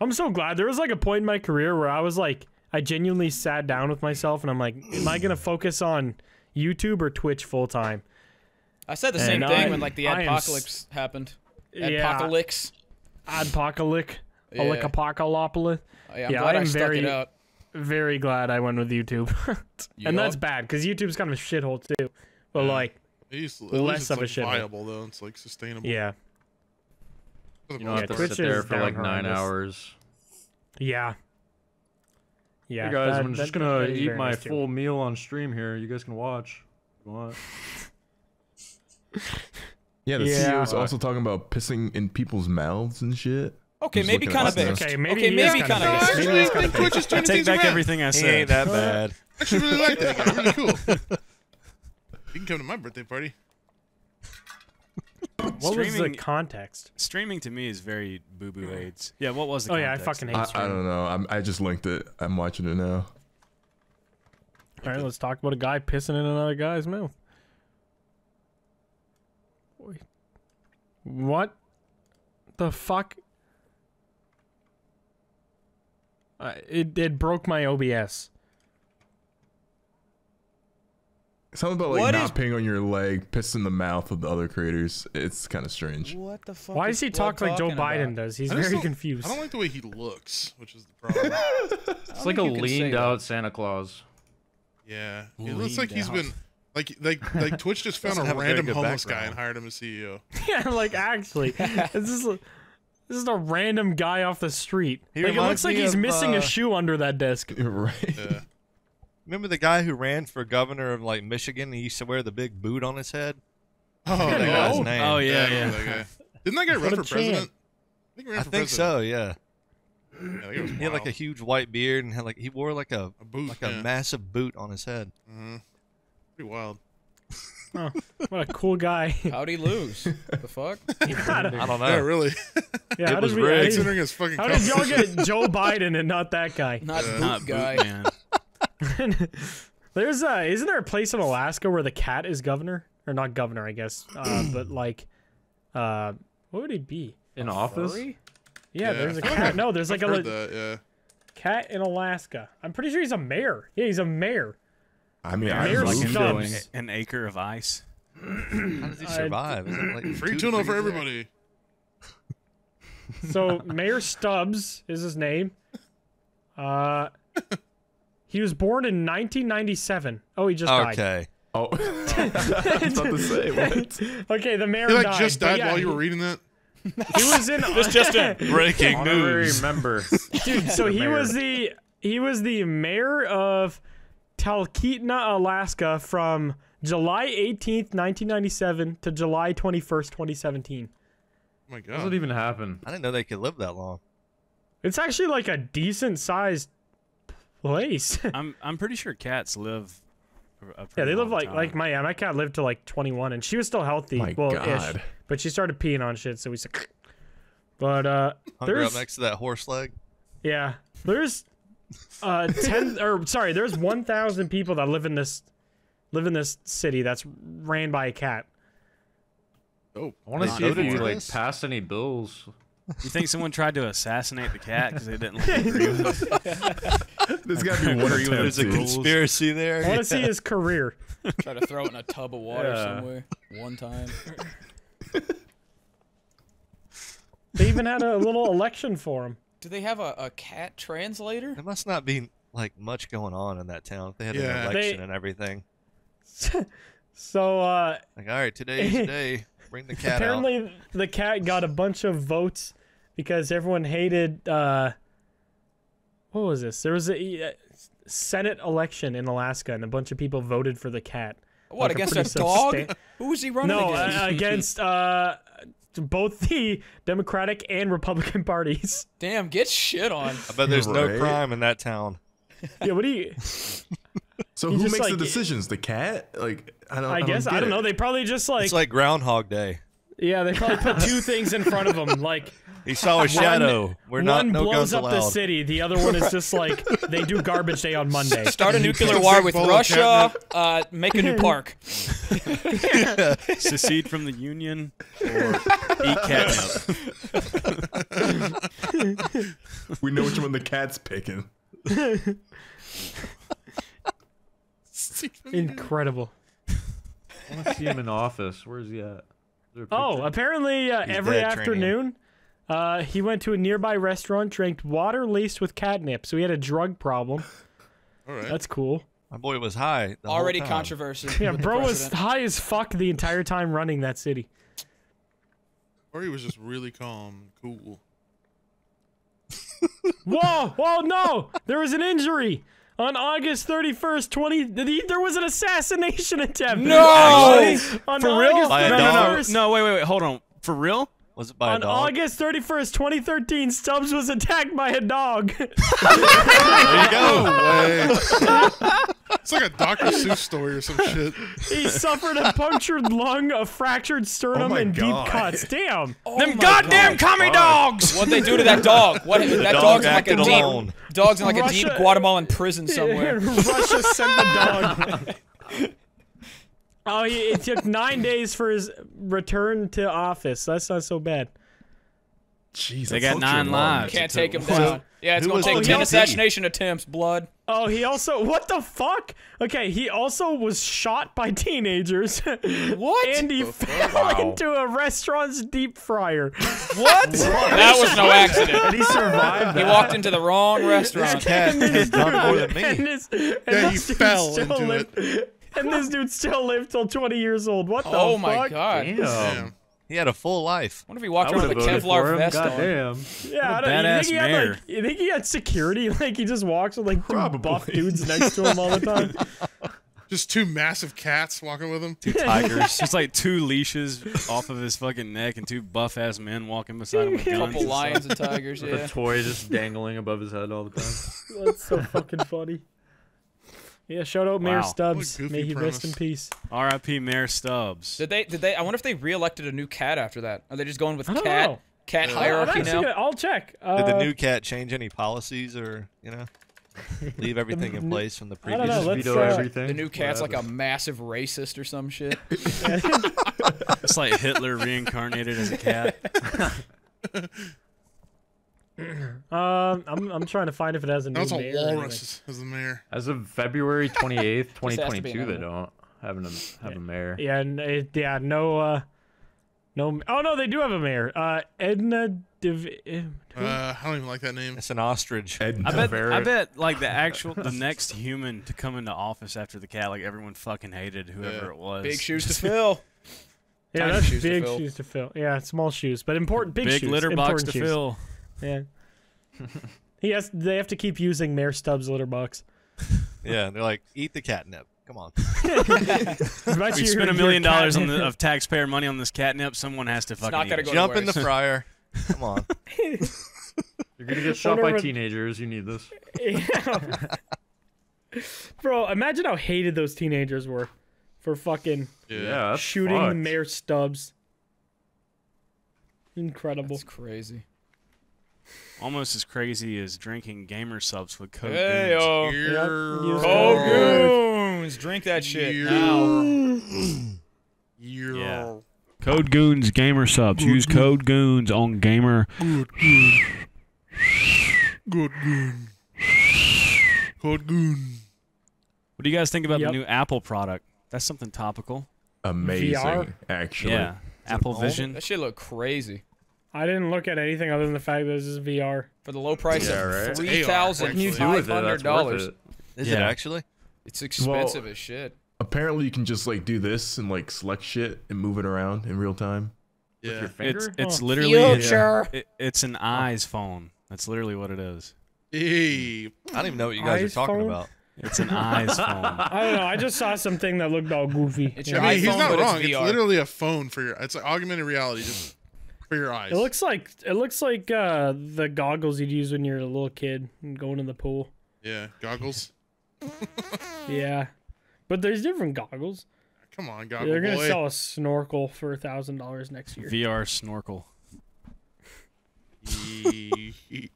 I'm so glad. There was like a point in my career where I was like, I genuinely sat down with myself and I'm like, am I gonna focus on YouTube or Twitch full time?
I said the
And
same thing
I-
when like the
I am
apocalypse happened.
Yeah,
Apocalypse.
Adpocalypse.
Yeah.
Apocalypse.
Oh, yeah, I'm
Yeah,
glad
I
I, stuck
very-
it out.
Very glad I went with YouTube. and that's bad because YouTube's kind of a shithole too. But like,
At least, at
Less
least it's
of
like
shit, man.
viable though. It's like sustainable.
yeah,
For the
You don't
most
have to
part.
Twitch
sit there
is
for like
down
nine hours.
yeah, yeah.
hey guys,
that-
I'm just
that-
gonna
that is
eat my
nice, too.
full meal on stream here. You guys can watch. If you want.
yeah, the
Yeah.
CEO's also talking about pissing in people's mouths and shit.
Okay, maybe kind of
this.
big.
Okay, maybe
okay, maybe
kinda
kind
big.
of
I
big.
Maybe it's
actually
kinda
think Twitch is
I
turning
take back
around.
everything I said.
He
said.
ain't that bad.
I actually really like that guy. Really cool. You can come to my birthday party.
What was the
Streaming-
context?
Streaming to me is very boo boo aids. Yeah, what was the
Oh yeah, I fucking hate
I, I don't know. I'm, I just linked it. I'm watching it now.
All right, let's talk about a guy pissing in another guy's mouth. Boy. What the fuck? Uh, it it broke my OBS.
Something about like
What
not
is-
peeing on your leg, piss in the mouth of the other creators. It's kind of strange.
What the fuck?
Why does he talk like Joe Biden
about?
does? He's very confused.
I don't like the way he looks, which is the problem.
It's like a
think you can say
leaned out Santa Claus.
yeah, it looks like
Leaned
he's
out.
been like like like Twitch just found a
have a very
random homeless guy and hired him as CEO.
yeah, like actually, this is a, this is a random guy off the street.
He
like it looks like
me
he's
of,
missing a
uh,
shoe under that desk.
right.
Yeah.
Remember the guy who ran for governor of like Michigan? He used to wear the big boot on his head.
Oh,
That
no.
guy's name.
Oh
Yeah,
yeah, yeah.
that guy. Didn't that guy run for president? I think, he ran
I think
president.
so. Yeah.
Yeah, I think it was
He had like a huge white beard and had like he wore like a
A boot,
like
yeah.
a massive boot on his head. Mm-hmm.
pretty wild.
Oh, What a cool guy.
How'd he lose? the fuck?
yeah,
I don't know.
Yeah, really.
how
was
did we,
rigged.
Considering his fucking.
how did y'all get Joe Biden and not that guy?
Not boot guy.
boot man.
There's uh isn't there a place in Alaska where the cat is governor? Or not governor, I guess. Uh, but like uh what would he be?
In office?
Furry?
Yeah,
Yeah,
there's a
I feel like
cat. No, there's like a
Heard
le-
that, yeah.
cat in Alaska. I'm pretty sure he's a mayor. Yeah, he's a mayor.
I mean, I
Mayor
moved
Stubbs.
An acre of ice.
How does he survive? Is it like
Free tuna for everybody.
So Mayor Stubbs is his name. Uh he was born in 1997. Oh, he just died.
Okay.
Oh, I was about to say what?
Okay, the mayor
He like
died.
just died
yeah,
while you were reading that.
He was in
This just in.
Breaking
Honorary
news.
member.
Dude, so he was the he was the mayor of Talkeetna, Alaska from July 18th, 1997 to July 21st, 2017.
Oh my god!
How does it even happen?
I didn't know they could live that long.
It's actually like a decent sized place.
I'm I'm pretty sure cats live. a- a
yeah, they live
long
like like
time.
my yeah, my cat lived to like 21 and she was still healthy.
My
well,
God.
ish. But she started peeing on shit, so we said But uh
Hung her up
there's
next to that horse leg.
Yeah, there's uh ten or sorry, there's one thousand people that live in this live in this city that's ran by a cat.
Oh,
I want to see if
voted
you
for
like
this?
passed any bills.
You think someone tried to assassinate the cat because they didn't like, agree with it?
There's got to be one attempt.
There's a
too.
conspiracy
I
there.
want to see his career.
Try to throw it in a tub of water
Yeah.
somewhere one time.
They even had a little election for him.
Do they have a, a cat translator?
There must not be like much going on in that town. They had
Yeah.
an
They-
election and everything.
So uh
Like, all right, today's the day. Bring the cat out.
apparently the cat got a bunch of votes because everyone hated uh what was this? There was a uh, Senate election in Alaska and a bunch of people voted for the cat.
What
Like a
against a
pretty
dog? Who was he running
No,
against?
uh, against uh both the Democratic and Republican parties.
Damn, get shit on.
I bet there's no crime in that town.
Yeah, what do you?
So who makes
like-
the decisions? The cat? Like I don't.
I guess I
get
don't
it.
know. They probably just like,
It's like Groundhog Day.
yeah, they probably put two things in front of them. Like
He saw a shadow. We're not
one
no
blows
guns
up the city, the other one is just like they do garbage day on Monday.
Start a nuclear war with Russia. Uh, make a new park.
Secede from the union or eat catnip.
We know which one the cat's picking.
Incredible.
I want to see him in office. Where's he at? Is there a
Oh, apparently uh, every
afternoon. training.
Afternoon, uh, he went to a nearby restaurant, drank water laced with catnip. So he had a drug problem.
all right.
That's cool.
My boy was high. The whole
Already
time.
controversy.
Yeah, bro was high as fuck the entire time running that city.
Or he was just really calm, cool.
Whoa, whoa, no! There was an injury on August 31st, 20. the- There was an assassination attempt.
No!
on
For
August
real?
By
No, no, no, no. Wait, wait, wait. Hold on. For real?
Was it by a
On
dog?
August 31st, 2013, Stubbs was attacked by a dog.
There you go.
Way. it's like a Dr. Seuss story or some shit.
he suffered a punctured lung, a fractured sternum,
Oh my
and
God.
deep cuts. Damn.
Them
Goddamn commie oh dogs!
What they do to that dog? What that
dog
dog's in like a
acted
deep
alone.
dog's in like a deep
Russia-
Guatemalan prison somewhere.
Russia sent the dog. Oh, he, it took nine days for his return to office. That's not so bad.
Jeez,
They got nine
long-
lives.
Can't take him down. Yeah, it's
who
gonna
was
take
the
ten assassination attempts. Blood.
Oh, he also what the fuck? Okay, he also was shot by teenagers.
What?
and he fell into a restaurant's deep fryer.
What? That was no accident.
And he survived
He walked into the wrong restaurant.
Cat has done more than
and
me.
and
Yeah, he fell into
lived, And this dude still lived till 20 years old. What the
Oh
fuck?
my god.
Damn.
Damn.
He had a full life.
What if he walked
I
around with a
voted for
Kevlar
him.
vest on?
Goddamn.
Yeah, I don't, you
badass
think he had like you think he had security? Like he just walks with like two buff dudes next to him all the time.
Just two massive cats walking with him.
Two tigers. Just like two leashes off of his fucking neck and two buff ass men walking beside him with guns.
couple lions and tigers.
With
Yeah.
a toy just dangling above his head all the time.
That's so fucking funny. Yeah, shout out Mayor
Wow.
Stubbs. May
goofy
he rest in peace.
R.I.P. Mayor Stubbs.
Did they? Did they? I wonder if they re-elected a new cat after that. Are they just going with
I don't
cat?
know.
Cat
Yeah.
I'm
hierarchy
actually
now.
gonna- I'll check. Uh,
Did the new cat change any policies or you know leave everything in place from the
I don't
previous?
know, let's,
veto
uh,
everything.
The new cat's like a massive racist or some shit.
It's like Hitler reincarnated as a cat.
Um, I'm I'm trying to find if it has a new
Now it's a
mayor or anything.
walrus as the mayor.
As of February 28th,
has to be
2022, they don't have an have a mayor.
Yeah, and it, yeah, no, uh, no. Oh no, they do have a mayor. Uh, Edna Div. eh.
Uh, I don't even like that name.
It's an ostrich.
Ed,
I bet. I bet like the actual the next human to come into office after the cat, like everyone fucking hated whoever
Yeah.
it was.
Big shoes to fill.
yeah,
tiny
that's
shoes to
big
fill.
shoes to fill. Yeah, small shoes, but important big,
Big
shoes.
litter box
important
to
shoes.
fill.
Yeah. he has. They have to keep using Mayor Stubbs litter box.
Yeah, they're like, eat the catnip. Come on.
We
you
spent a million dollars on the, of taxpayer money on this catnip. Someone has to fucking
not gonna
it.
go
Jump in the fryer. Come on.
You're gonna get shot by teenagers. You need this.
Yeah. Bro, imagine how hated those teenagers were for fucking
Yeah,
shooting
fucked.
Mayor Stubbs. Incredible.
That's crazy.
Almost as crazy as drinking Gamer Supps with code
Hey
goons.
yo.
You're
Oh,
code
goons. Drink that shit
You're-
now.
You're
Yeah. Code Goons Gamer Supps. Use code Goons on Gamer.
good goon. Good goon.
What do you guys think about
Yep.
the new Apple product? That's something topical.
amazing,
VR?
actually.
Yeah. Apple Vision.
That shit look crazy.
I didn't look at anything other than the fact that this is VR.
For the low price
Yeah,
of
right.
three
AR,
thousand
what can you
do
five
with it?
hundred
That's
dollars.
worth it.
Is it actually?
It's expensive as shit.
Apparently, you can just like do this and like select shit and move it around in real time.
Yeah.
Your finger?
It's it's
Oh.
literally it's,
Future.
it, it's an eyes phone. That's literally what it is.
Hey.
I don't even know what you guys are talking
iPhone?
about.
It's an eyes phone.
I don't know. I just saw something that looked all goofy.
It's your?
I mean, he's not
but it's
wrong. It's,
VR.
literally a phone for your. It's like augmented reality, just for your eyes.
It looks like it looks like uh, the goggles you'd use when you're a little kid and going in the pool.
Yeah, goggles.
Yeah, but there's different goggles.
Come on, goggle
They're gonna
boy.
sell a snorkel for a thousand dollars next year.
VR snorkel.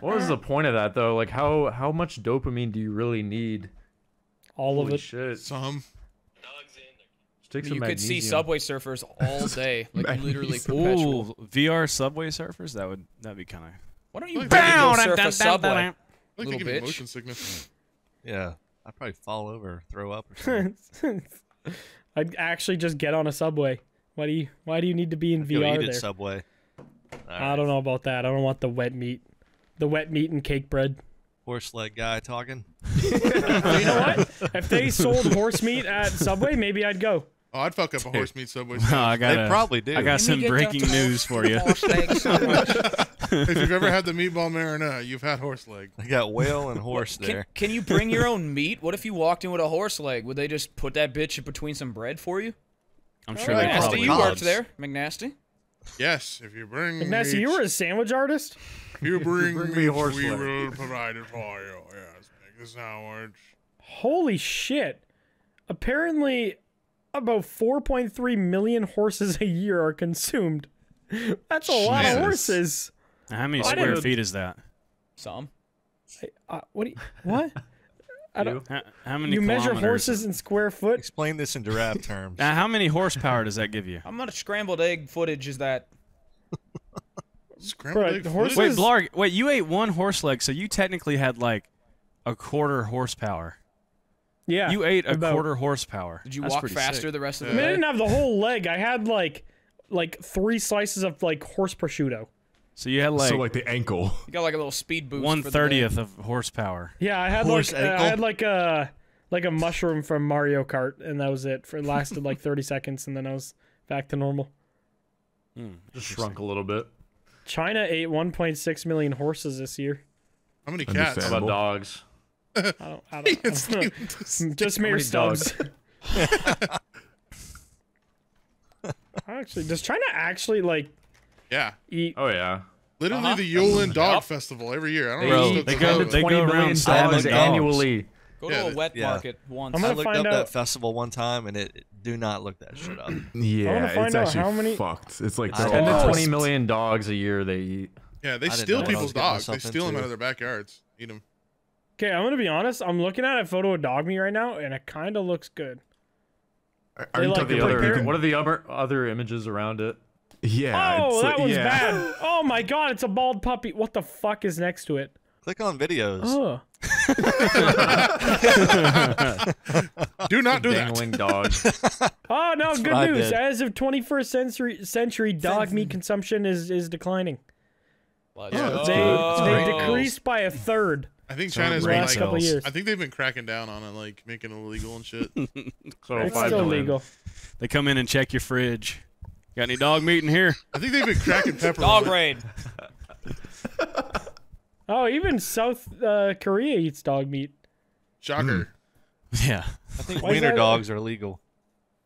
What was the point of that though? Like how how much dopamine do you really need?
All of
Holy
it.
shit!
Some.
Just take some
You could see. Subway surfers all day, like literally perpetual.
Ooh, VR Subway surfers. That would that'd be kind of.
Why don't you
Like,
go surf a Subway?
Like
Little
give
bitch.
motion sickness.
Yeah. I'd probably fall over, throw up, or something.
I'd actually just get on a subway. Why do you Why do you need to be in
Go
VR
eat
there?
at Subway.
I don't know about that. I don't want the wet meat, the wet meat and cake bread.
Horse leg guy talking.
You know what? if they sold horse meat at Subway, maybe I'd go.
Oh, I'd fuck up a horse meat subway.
No, I got.
They probably do.
I got some breaking news for you.
if you've ever had the meatball marinara, you've had horse leg.
I got whale and horse
Can,
there.
can you bring your own meat? What if you walked in with a horse leg? Would they just put that bitch between some bread for you?
I'm sure
They
they
McNasty,
probably.
you
Cobs.
worked there. McNasty.
Yes, if you bring
McNasty,
meat,
you were a sandwich artist.
if you bring,
Bring me
meat,
horse
we
leg.
will provide it for you. Yes, make a sandwich.
Holy shit! Apparently, about 4.3 million horses a year are consumed. That's a lot of horses.
How many
I
square feet is that?
Some.
Uh, what? Do you, what? I don't.
How, how many?
You measure horses in square foot?
Explain this in giraffe terms.
Now, how many horsepower does that give you?
How much scrambled egg footage is that?
Scrambled
Bro,
egg
horses-
Wait, Blarg. Wait, you ate one horse leg, so you technically had like a quarter horsepower.
Yeah.
You ate a
about-
quarter horsepower.
Did you
That's
walk faster
sick.
the rest of
I
the
mean, I didn't have the whole leg. I had like, like three slices of like horse prosciutto.
So you had like,
so like the ankle.
You got like a little speed boost.
one
for the day.
thirtieth of horsepower.
Yeah, I had
Horse
like uh, I had like a like a mushroom from Mario Kart, and that was it. For it lasted like 30 seconds, and then I was back to normal.
Hmm,
Just shrunk a little bit.
China ate 1.6 million horses this year.
How many cats?
How about dogs?
I don't. I don't,
It's
I just mere
many dogs?
stubs. actually, does China actually like
yeah,
eat?
Oh yeah.
literally
Uh-huh.
the Yulin Dog
Yup.
Festival every year. I don't
They,
know.
Bro,
they
it's
they
still
go-
the
go
code.
they go
20 million
around stabbing
dogs
dogs.
annually.
Go
Yeah,
to a
the-
wet
yeah.
market once.
I'm gonna
looked
find
up
out-
that festival one time, and it do not look that shit up.
Yeah,
find
it's
out
actually
how many-
fucked. It's like
I
Ten
don't
to
all
twenty
just-
million dogs a year they eat.
Yeah, they
I
steal
know what I
people's dogs. They
myself
steal them
into.
out of their backyards. Eat them.
Okay, I'm gonna be honest. I'm looking at a photo of dog meat right now, and it kind of looks good.
Are
They
you
like
The other,
you can-
what are the other other images around it?
Yeah.
oh, that was
yeah.
bad. Oh my god, it's a bald puppy. What the fuck is next to it?
Click on videos.
Oh,
Do not do that.
Dangling dog.
oh no, good news. As of 21st century, century dog meat consumption is is declining.
Let's
Yeah, that's
They they decreased by a third.
I think
So
China's
brain
been
last
like,
couple years.
I think they've been cracking down on it, like making it illegal and shit.
So
It's
five
still
million.
legal.
They come in and check your fridge. Got any dog meat in here?
I think they've been cracking pepper.
Dog
on it.
raid.
Oh, even South uh, Korea eats dog meat.
Shocker.
Yeah.
I think wiener
that-
dogs are legal.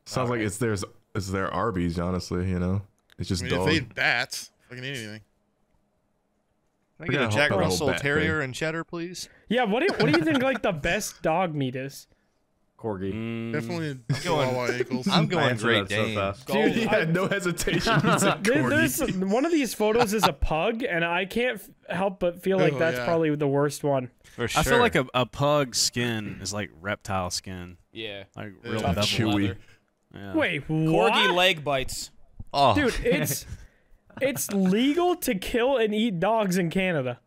Sounds like it's theirs. It's their Arby's, honestly. You know, it's
I
just
mean, if they eat bats, fucking eat anything.
Can I get a
Yeah,
Jack
the
Russell Terrier
thing.
and cheddar, please?
Yeah, what do you, what do you think like the best dog meat is?
Corgi.
Mm,
Definitely
going- I'm going
answered
Great
that so
Dane.
fast.
Dude,
He had no hesitation.
There- there's one of these photos is a pug, and I can't f- help but feel like
Oh,
that's
yeah.
probably the worst one.
For sure.
I feel like a, a pug skin is like reptile skin.
Yeah.
Like
Yeah.
real
Tough
double
chewy.
leather. Yeah.
Wait,
Corgi leg bites.
oh,
Dude, it's it's legal to kill and eat dogs in Canada.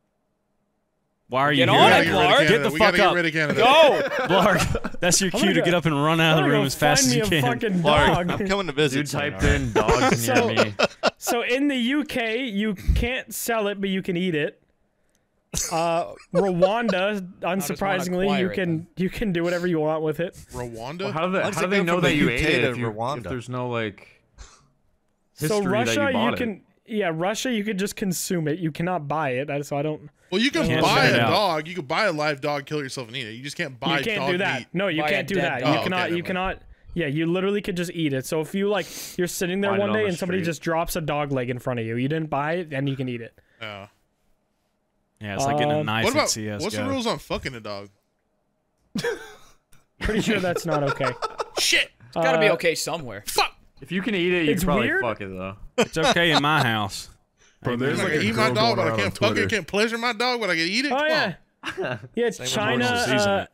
Why are you
Get
here?
on
We
it,
gotta
Clark.
rid
Get the
We
fuck up.
get rid of
Go.
Blarg, that's your cue
gonna
to get up and run out of the room as fast as
find
you
me a
can.
fucking
Clark,
dog.
I'm coming to visit.
Dude
soon,
typed in dogs
So-
near me.
So in the UK, you can't sell it, but you can eat it. Uh, Rwanda, unsurprisingly, you can
then.
you can do whatever you want with it.
Rwanda.
Well, how do they, how do they know that
the
you
UK
ate it if, you, if
Rwanda?
there's no like history that
Russia,
you
you,
bought it?
can yeah, Russia, you could just consume it. You cannot buy it. So I don't.
well, you can buy a dog. You can buy a live dog, kill yourself, and eat it. You just can't buy
you can't
dog
do that.
meat.
No, you
Buy
can't do that.
dog.
You
Oh,
cannot.
okay,
you
never
cannot. Yeah, you literally could just eat it. So if you like, you're sitting there
Find
one day
the
and somebody just drops a dog leg in front of you. You didn't buy it, then you can eat it.
Oh.
Yeah, it's like getting a
Um,
knife
What
at
about
CS:GO.
what's the rules on fucking a dog?
Pretty sure that's not okay.
Shit.
It's gotta be
Uh,
okay somewhere.
Fuck.
If you can eat it, you
It's
can probably
weird.
fuck it though.
It's okay in my house.
Bro,
I'm
there's
not
like
gonna
a
eat my dog, but I can't fuck it. Can't pleasure my dog, but I can eat it.
Oh
Come
yeah,
on.
yeah. China, uh.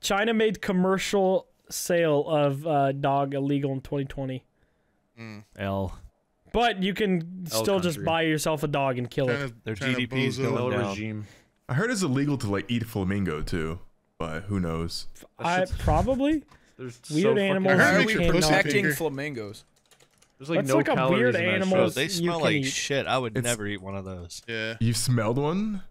China made commercial sale of uh, dog illegal in 2020.
L.
But you can
L
still just buy yourself a dog and kill it.
China,
Their
China
GDP is going down.
regime.
I heard it's illegal to like eat flamingo too, but who knows?
I probably.
There's
Weird
so
animals
I heard
Why
it
are
makes
we
your
cannot
pussy
be-
protecting
pinker.
flamingos?
There's like
That's
no
like a weird
in
animal.
they smell like
eat.
shit. I would
It's-
never eat one of those.
Yeah.
You've smelled one?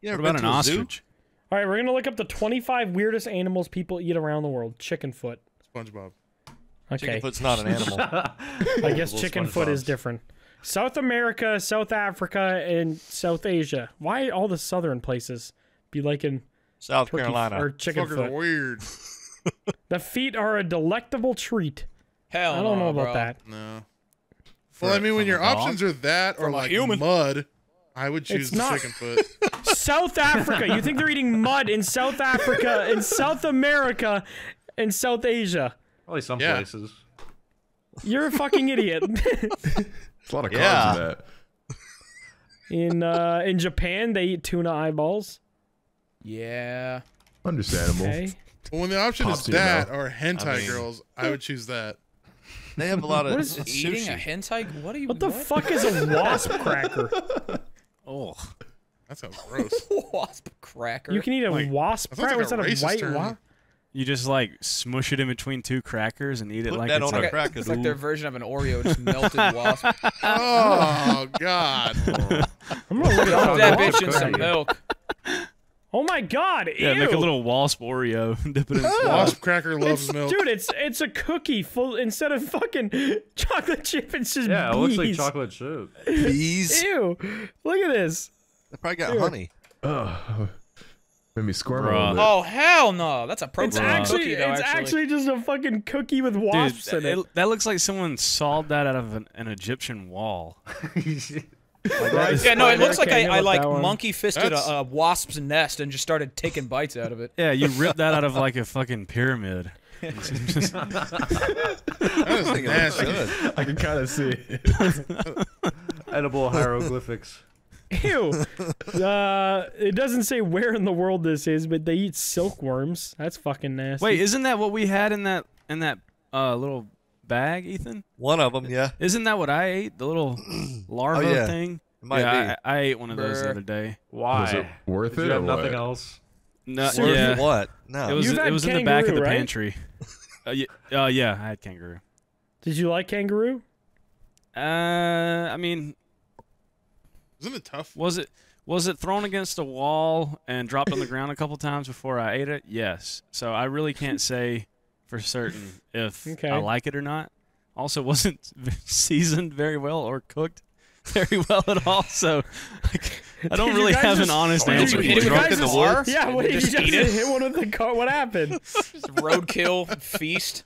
Yeah.
What about an
to zoo?
ostrich?
All right, we're gonna look up the 25 weirdest animals people eat around the world. Chicken foot.
SpongeBob.
Okay,
Chickenfoot's not an animal.
I guess
Little
chicken foot is different. South America, South Africa, and South Asia. Why all the southern places be like in
South
turkey
Carolina.
or chicken
Fuckers are
foot?
weird.
The feet are a delectable treat.
Hell,
I don't know about
bro.
that.
No. Well, I mean, when your options are that or like
human.
mud, I would choose
It's
the
not-
chicken foot.
South Africa. You think they're eating mud in South Africa, in South America, in South Asia?
Probably some
Yeah.
places.
You're a fucking idiot.
There's a lot of carbs
Yeah.
in that.
in uh, in Japan, they eat tuna eyeballs.
Yeah.
Understandable.
Okay.
Well, when the option
Pops
is that or hentai
I mean-
girls, I would choose that.
They have a lot of
What is
it's
Eating a hentai? What are you?
What the fuck is a wasp cracker?
Oh,
That sounds gross.
Wasp cracker.
You can eat a
Like,
wasp
that
cracker
like a
instead of white wasp.
you just like smush it in between two crackers and eat it like
that
it's
on a
a
cracker.
It's like their version of an Oreo, just melted wasp.
oh God.
I'm gonna look it
Dunk that
wasp
bitch in some milk.
Oh my god!
yeah,
ew.
make a little wasp Oreo, dip it in. swamp. Ah.
Wasp cracker loves
It's,
milk.
dude, it's it's a cookie full instead of fucking chocolate chip. It's just
Yeah, it looks like chocolate chip.
bees.
Ew! Look at this.
They probably got honey.
Ugh. Made me squirm a little bit.
Oh hell no! That's a protein
It's actually
cookie, though.
it's actually just a fucking cookie with
Dude,
wasps in
that,
it.
it- that looks like someone sawed that out of an, an Egyptian wall.
Yeah, no, it looks like I, I like monkey fisted a, a wasp's nest and just started taking bites out of it.
Yeah, you ripped that out of like a fucking pyramid.
i That is nasty.
I can kind of see.
Edible hieroglyphics.
Ew. uh, it doesn't say where in the world this is, but they eat silkworms. That's fucking nasty.
Wait, isn't that what we had in that in that uh, little bag, Ethan?
One of them, yeah.
Isn't that what I ate? The little larva
yeah.
thing.
It might
yeah,
be.
I, I ate one of those the other day.
Why?
Was it worth
Did
it
you
or
have nothing
what?
else?
No,
Worth
yeah,
What? No.
it was
You've
it
had
was in the back of
kangaroo,
the
right?
pantry. uh, yeah, uh, yeah, I had kangaroo.
Did you like kangaroo?
Uh, I mean,
Isn't it tough?
was it was it thrown against a wall and dropped on the ground a couple times before I ate it? Yes. So I really can't say for certain if
Okay.
I like it or not. Also, wasn't seasoned very well or cooked very well at all. So like, I don't
Did
really
guys
have an honest
Did
answer.
you
for you.
guys in the just-
Yeah,
Did
what
you
did
just
you
eat it?
hit one of the car? What happened?
Roadkill feast.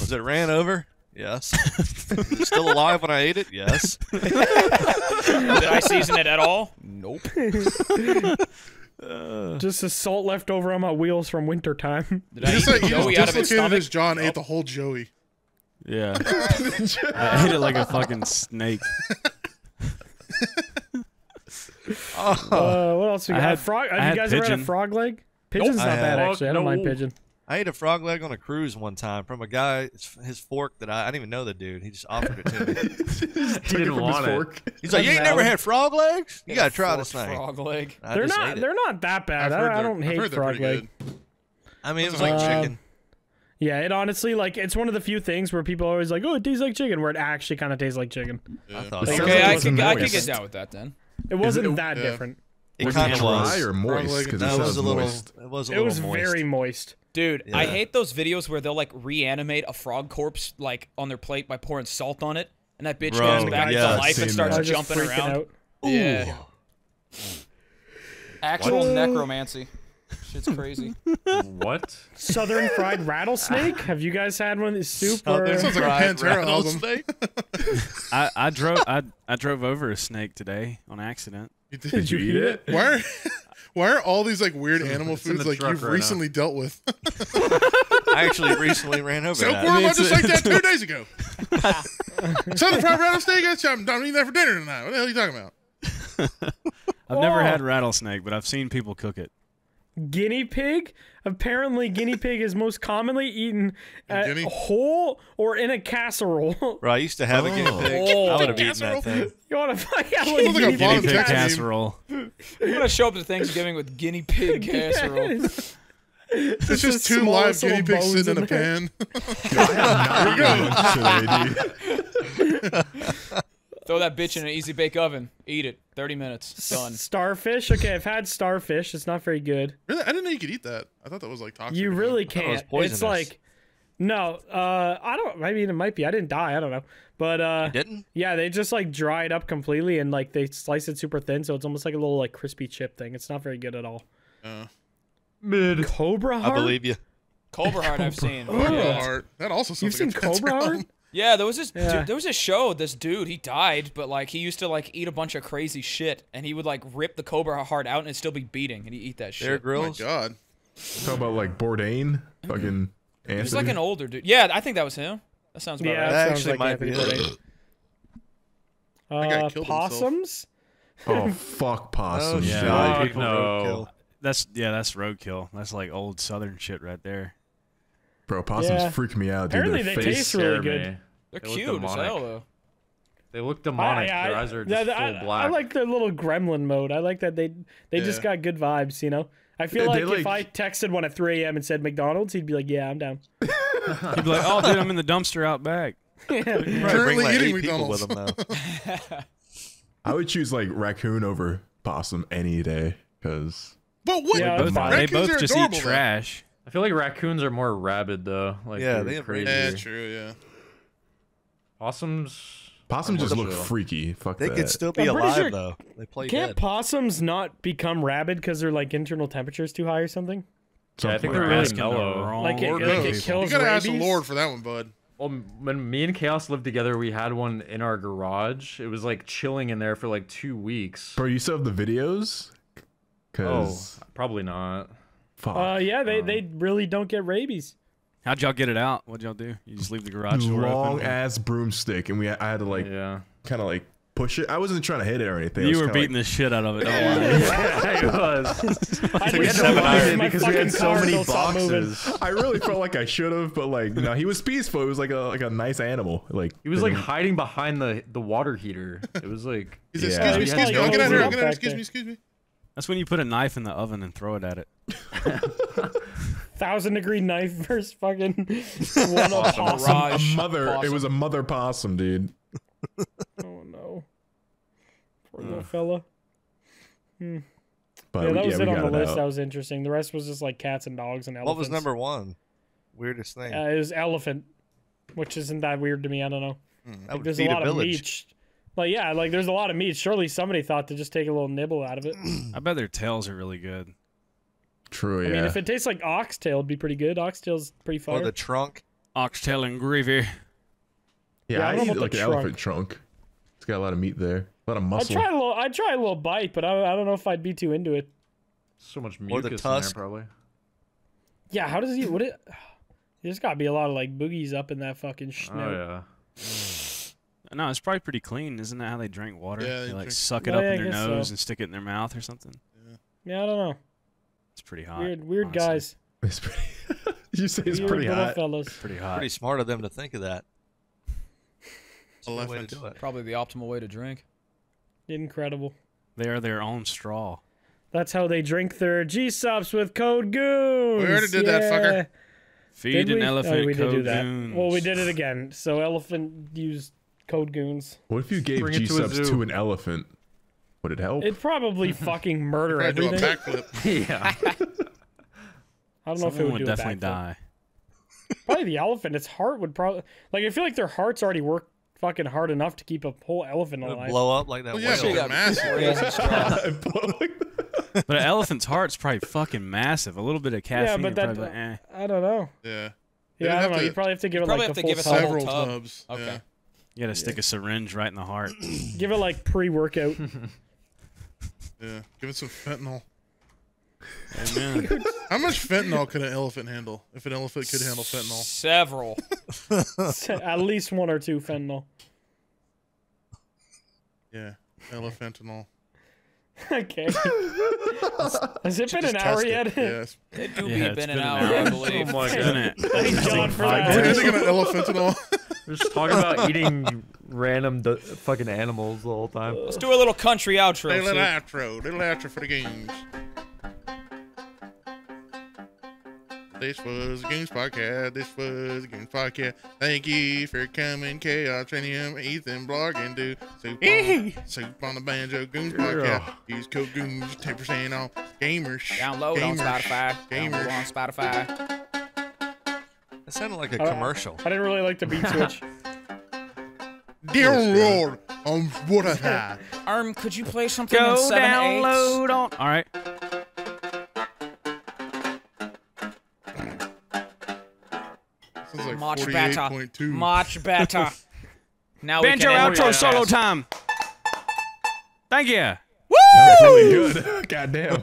Was it ran over? Yes. It still alive when I ate it? Yes.
Did I season it at all? Nope.
Just the salt left over on my wheels from wintertime.
Did I
Just
eat
like
the
he just
Joey out of his
dislocated
stomach?
his jaw and ate the whole Joey.
Yeah, I ate it like a fucking snake.
Uh, what else we
I
got?
had-
frog.
I
Have
had
you guys ever had a frog leg? Pigeon's
I
not bad actually. I don't mind pigeon.
I ate a frog leg on a cruise one time from a guy. His fork that I, I didn't even know the dude. He just offered it to me.
Took it
didn't
from
want
his
it.
fork.
He's like, "You ain't never had frog legs? You gotta try this thing."
Frog leg.
I
They're not. They're not that bad.
I've
I,
heard they're-
don't
I've
hate frog
pretty
leg.
good.
I mean, it was
Uh,
like chicken.
Yeah, it honestly like it's one of the few things where people are always like, "Oh, it tastes like chicken," where it actually kind of tastes like chicken.
I thought
It
so.
Okay,
like
I
it was
could, I could
moist.
get down with that then.
It wasn't
it-
that
yeah.
different.
It
Was
kind
it
of
dry
was.
or moist? Because
No,
it
it was
sounds
a little.
moist.
It was a
It
little
was
moist.
very moist.
Dude, I hate those videos where they'll like reanimate a frog corpse like on their plate by pouring salt on it, and that bitch
Bro,
comes back
yeah,
to life and starts
I was just
jumping around.
out.
Yeah. Actual necromancy. Shit's crazy.
what?
Southern fried rattlesnake. Have you guys had one? This soup
Oh,
or
there's
Sounds like a Pantera album.
I, I drove I, I drove over a snake today on accident.
You did.
Did you eat it?
Why are why are all these like weird animal
It's in
foods like you've
right now.
recently dealt with?
I actually recently ran over that.
Silkworm, I
it's-
just like that two days ago. Southern fried rattlesnake. I'm, I'm eating that for dinner tonight. What the hell are you talking about?
I've never had rattlesnake, but I've seen people cook it.
Guinea pig? Apparently, guinea pig is most commonly eaten at
Guinea?
whole or in a casserole.
Bro, I used to have a guinea
Oh.
pig.
Oh.
I would have eaten
Casserole?
that thing.
you want to find out
Sounds
what
like a
guinea pig
Guinea pig casserole.
I'm gonna show up to Thanksgiving with guinea pig casserole.
Yes.
It's
the
just two live guinea pigs sitting in a
bones in
pan.
Chili, dude.
Throw that bitch in an easy bake oven. Eat it. 30 minutes. Done.
Starfish. Okay, I've had starfish. It's not very good.
Really? I didn't know you could eat that. I thought that was like toxic.
You really
something.
thought it was
can't.
poisonous.
It's like no. Uh, I don't. I mean, it might be. I didn't die. I don't know. But uh,
Didn't?
yeah, they just like dry it up completely and like they slice it super thin, so it's almost like a little like crispy chip thing. It's not very good at all.
Uh,
Mid.
Cobra
I believe you.
Cobra Heart I've seen.
Cobra
Yeah.
Heart. That also sounds
You've
like
seen
a
Cobra Heart?
Album.
Yeah, there was this
Yeah.
dude, there was a show. This dude, he died, but like he used to like eat a bunch of crazy shit, and he would like rip the cobra heart out and it'd still be beating, and he'd eat that
Bear
shit.
Oh my god.
Talk about like Bourdain, fucking Anthony.
He's like an older dude. Yeah, I think that was him. That sounds about
Yeah,
right.
That
sounds
actually
like
might
Anthony
be
Bourdain. Uh,
killed himself.
possums.
oh fuck possums.
Yeah.
dude.
Fuck
no.
That's yeah, that's roadkill. That's like old southern shit right there.
Bro, possums
Yeah.
freak me out, dude.
Apparently
Their
they
face.
taste really
Scare
good.
me.
They're
They look
cute as hell though.
They look demonic.
I,
Their eyes are just
I,
full black.
I like their little gremlin mode. I like that they they just got good vibes. You know. I feel
They-
like,
they
if I texted one at 3 a.m. and said McDonald's, he'd be like, "Yeah, I'm down."
He'd be like, "Oh, dude, I'm in the dumpster out back."
Probably bring
Currently
like
eating
people
McDonald's.
with them though.
I would choose like raccoon over possum any day, cause
But what?
Yeah,
Both,
fine.
they both
are
just
adorable,
eat
though.
trash.
I feel like raccoons are more rabid though. Like
Yeah,
they're
they have
crazy.
Yeah, true. Yeah.
Possums.
possums Possums just look freaky. Fuck
They
that.
could still be
I'm
alive
sure-
though. They play
Can't
dead.
possums not become rabid because their like internal temperature's too high or something?
Yeah, I think
Something
they're really
that.
Asking the
mellow.
Like it, like it kills
You gotta ask the? Lord for that one, bud.
Well, when me and Chaos lived together, we had one in our garage. It was like chilling in there for like two weeks.
Bro, you still have the videos?
Oh, probably not.
fuck.
Uh, yeah, they, they really don't get rabies.
How'd y'all get it out? What'd y'all do? You just leave the garage door
long
open?
ass broomstick, and we I had to like
Yeah.
kind of like push it. I wasn't trying to hit it or anything.
You were beating
like,
the shit out of it. Don't
yeah, it was.
I
We
just
had to
don't
it because we had so many
till it stopped moving.
boxes.
I really felt like I should have, but like no, he was peaceful. It was like a like a nice animal. Like
He was like
didn't-
hiding behind the the water heater. It was like
He said,
Yeah.
excuse me, excuse me.
Yeah.
Get out here. Get out here. Excuse me, excuse me.
That's when you put a knife in the oven and throw it at it.
Thousand degree knife versus fucking one of possum.
a
Mirage
mother. It was a mother possum, dude.
Oh no. Poor little fella.
But
yeah,
we-
that was
we
it on
got
the list.
out.
That was interesting. The rest was just like cats and dogs and elephants.
What was number one? Weirdest thing.
Uh, it was elephant, which isn't that weird to me. I don't know.
that
Like, there's a lot
a
of meat. Like yeah, like there's a lot of meat. Surely somebody thought to just take a little nibble out of it.
I bet their tails are really good.
True.
I
Yeah.
mean, if it tastes like oxtail, it'd be pretty good. Oxtail's pretty
Or
fire.
the trunk.
Oxtail and gravy.
yeah,
yeah, I
I,
don't know
eat
about
like
the
an
trunk.
elephant trunk. It's got a lot of meat there. A lot of muscle.
I'd try a little. I'd try a little bite, but I, I don't know if I'd be too into it.
so much
Or
mucus
the
in there,
tusk.
probably.
Yeah, how does he? What it? There's got to be a lot of like boogies up in that fucking
Oh yeah.
No, it's probably pretty clean. Isn't that how they drink water?
Yeah,
they
they
like
drink-
suck it
Well,
up
yeah,
in their
guess so.
nose and stick it in their mouth or something.
Yeah, yeah. I don't know.
It's pretty hot.
Weird, weird
honestly.
guys.
It's pretty. you say it's
weird
pretty
little
hot.
fellas.
Pretty hot.
Pretty smart of them to think of that. It's a way to do it.
Probably the optimal way to drink.
Incredible.
They are their own straw.
That's how they drink their G Supps with code goons.
We already did that, fucker.
Feed
Did
an
we?
Oh, elephant
Oh, we did do
code
that.
goons.
Well, we did it again. So elephant used code goons.
What if you gave G
to
subs
zoo.
to an elephant? Would it help?
It'd probably fucking murder
Probably do a
everything.
backflip.
yeah.
I don't know if it would,
would
do
definitely
backflip.
die.
Probably the elephant. Its heart would probably like. I feel like their hearts already work fucking hard enough to keep a whole elephant
It would
alive.
blow up like that
Well, yeah,
whale.
but they're massive.
But an elephant's heart's probably fucking massive. A little bit of caffeine.
yeah, but that
probably be like, eh.
I don't know.
Yeah.
Yeah, I don't know.
to-
You probably have to give it
probably
like
have
a
to
full
give it
tub.
Several
tub.
tubs.
Okay.
Yeah.
You gotta stick a syringe right in the heart.
Give it like pre-workout.
Yeah. Give it some fentanyl.
Amen.
How much fentanyl could an elephant handle? If an elephant could handle fentanyl.
Several.
At least one or two fentanyl.
Yeah. Elephantanol.
okay. Has it been an hour
test
yet?
it. Yes.
It do
Yeah,
be
it's
been
been
an
an
hour,
hour.
I believe.
Oh my
Isn't
god.
it?
Thank God for
What
that.
do you think elephantanol?
We're just talking about eating random d- fucking animals the whole time.
Let's do a little country outro.
little
Sid.
outro. Little outro for the games. This was the Goons Podcast. This was the Goons Podcast. Thank you for coming, Chaos Tranium, Ethan, Blarg, and do Soup on, soup on the Banjo Goons Podcast. Use code Goons, 10% off. Gamers.
Download on Spotify.
Gamers.
Download on Spotify.
That sounded like a
Uh,
commercial.
I didn't really like the beat switch.
Dear Lord, um, what a time.
Arm, could you play something
Go
on seven
download on. All right.
Sounds like
Much better.
48.2.
Much better. now
Banjo
we can end
outro
the
solo
podcast.
time. Thank you.
That was Really good. Goddamn.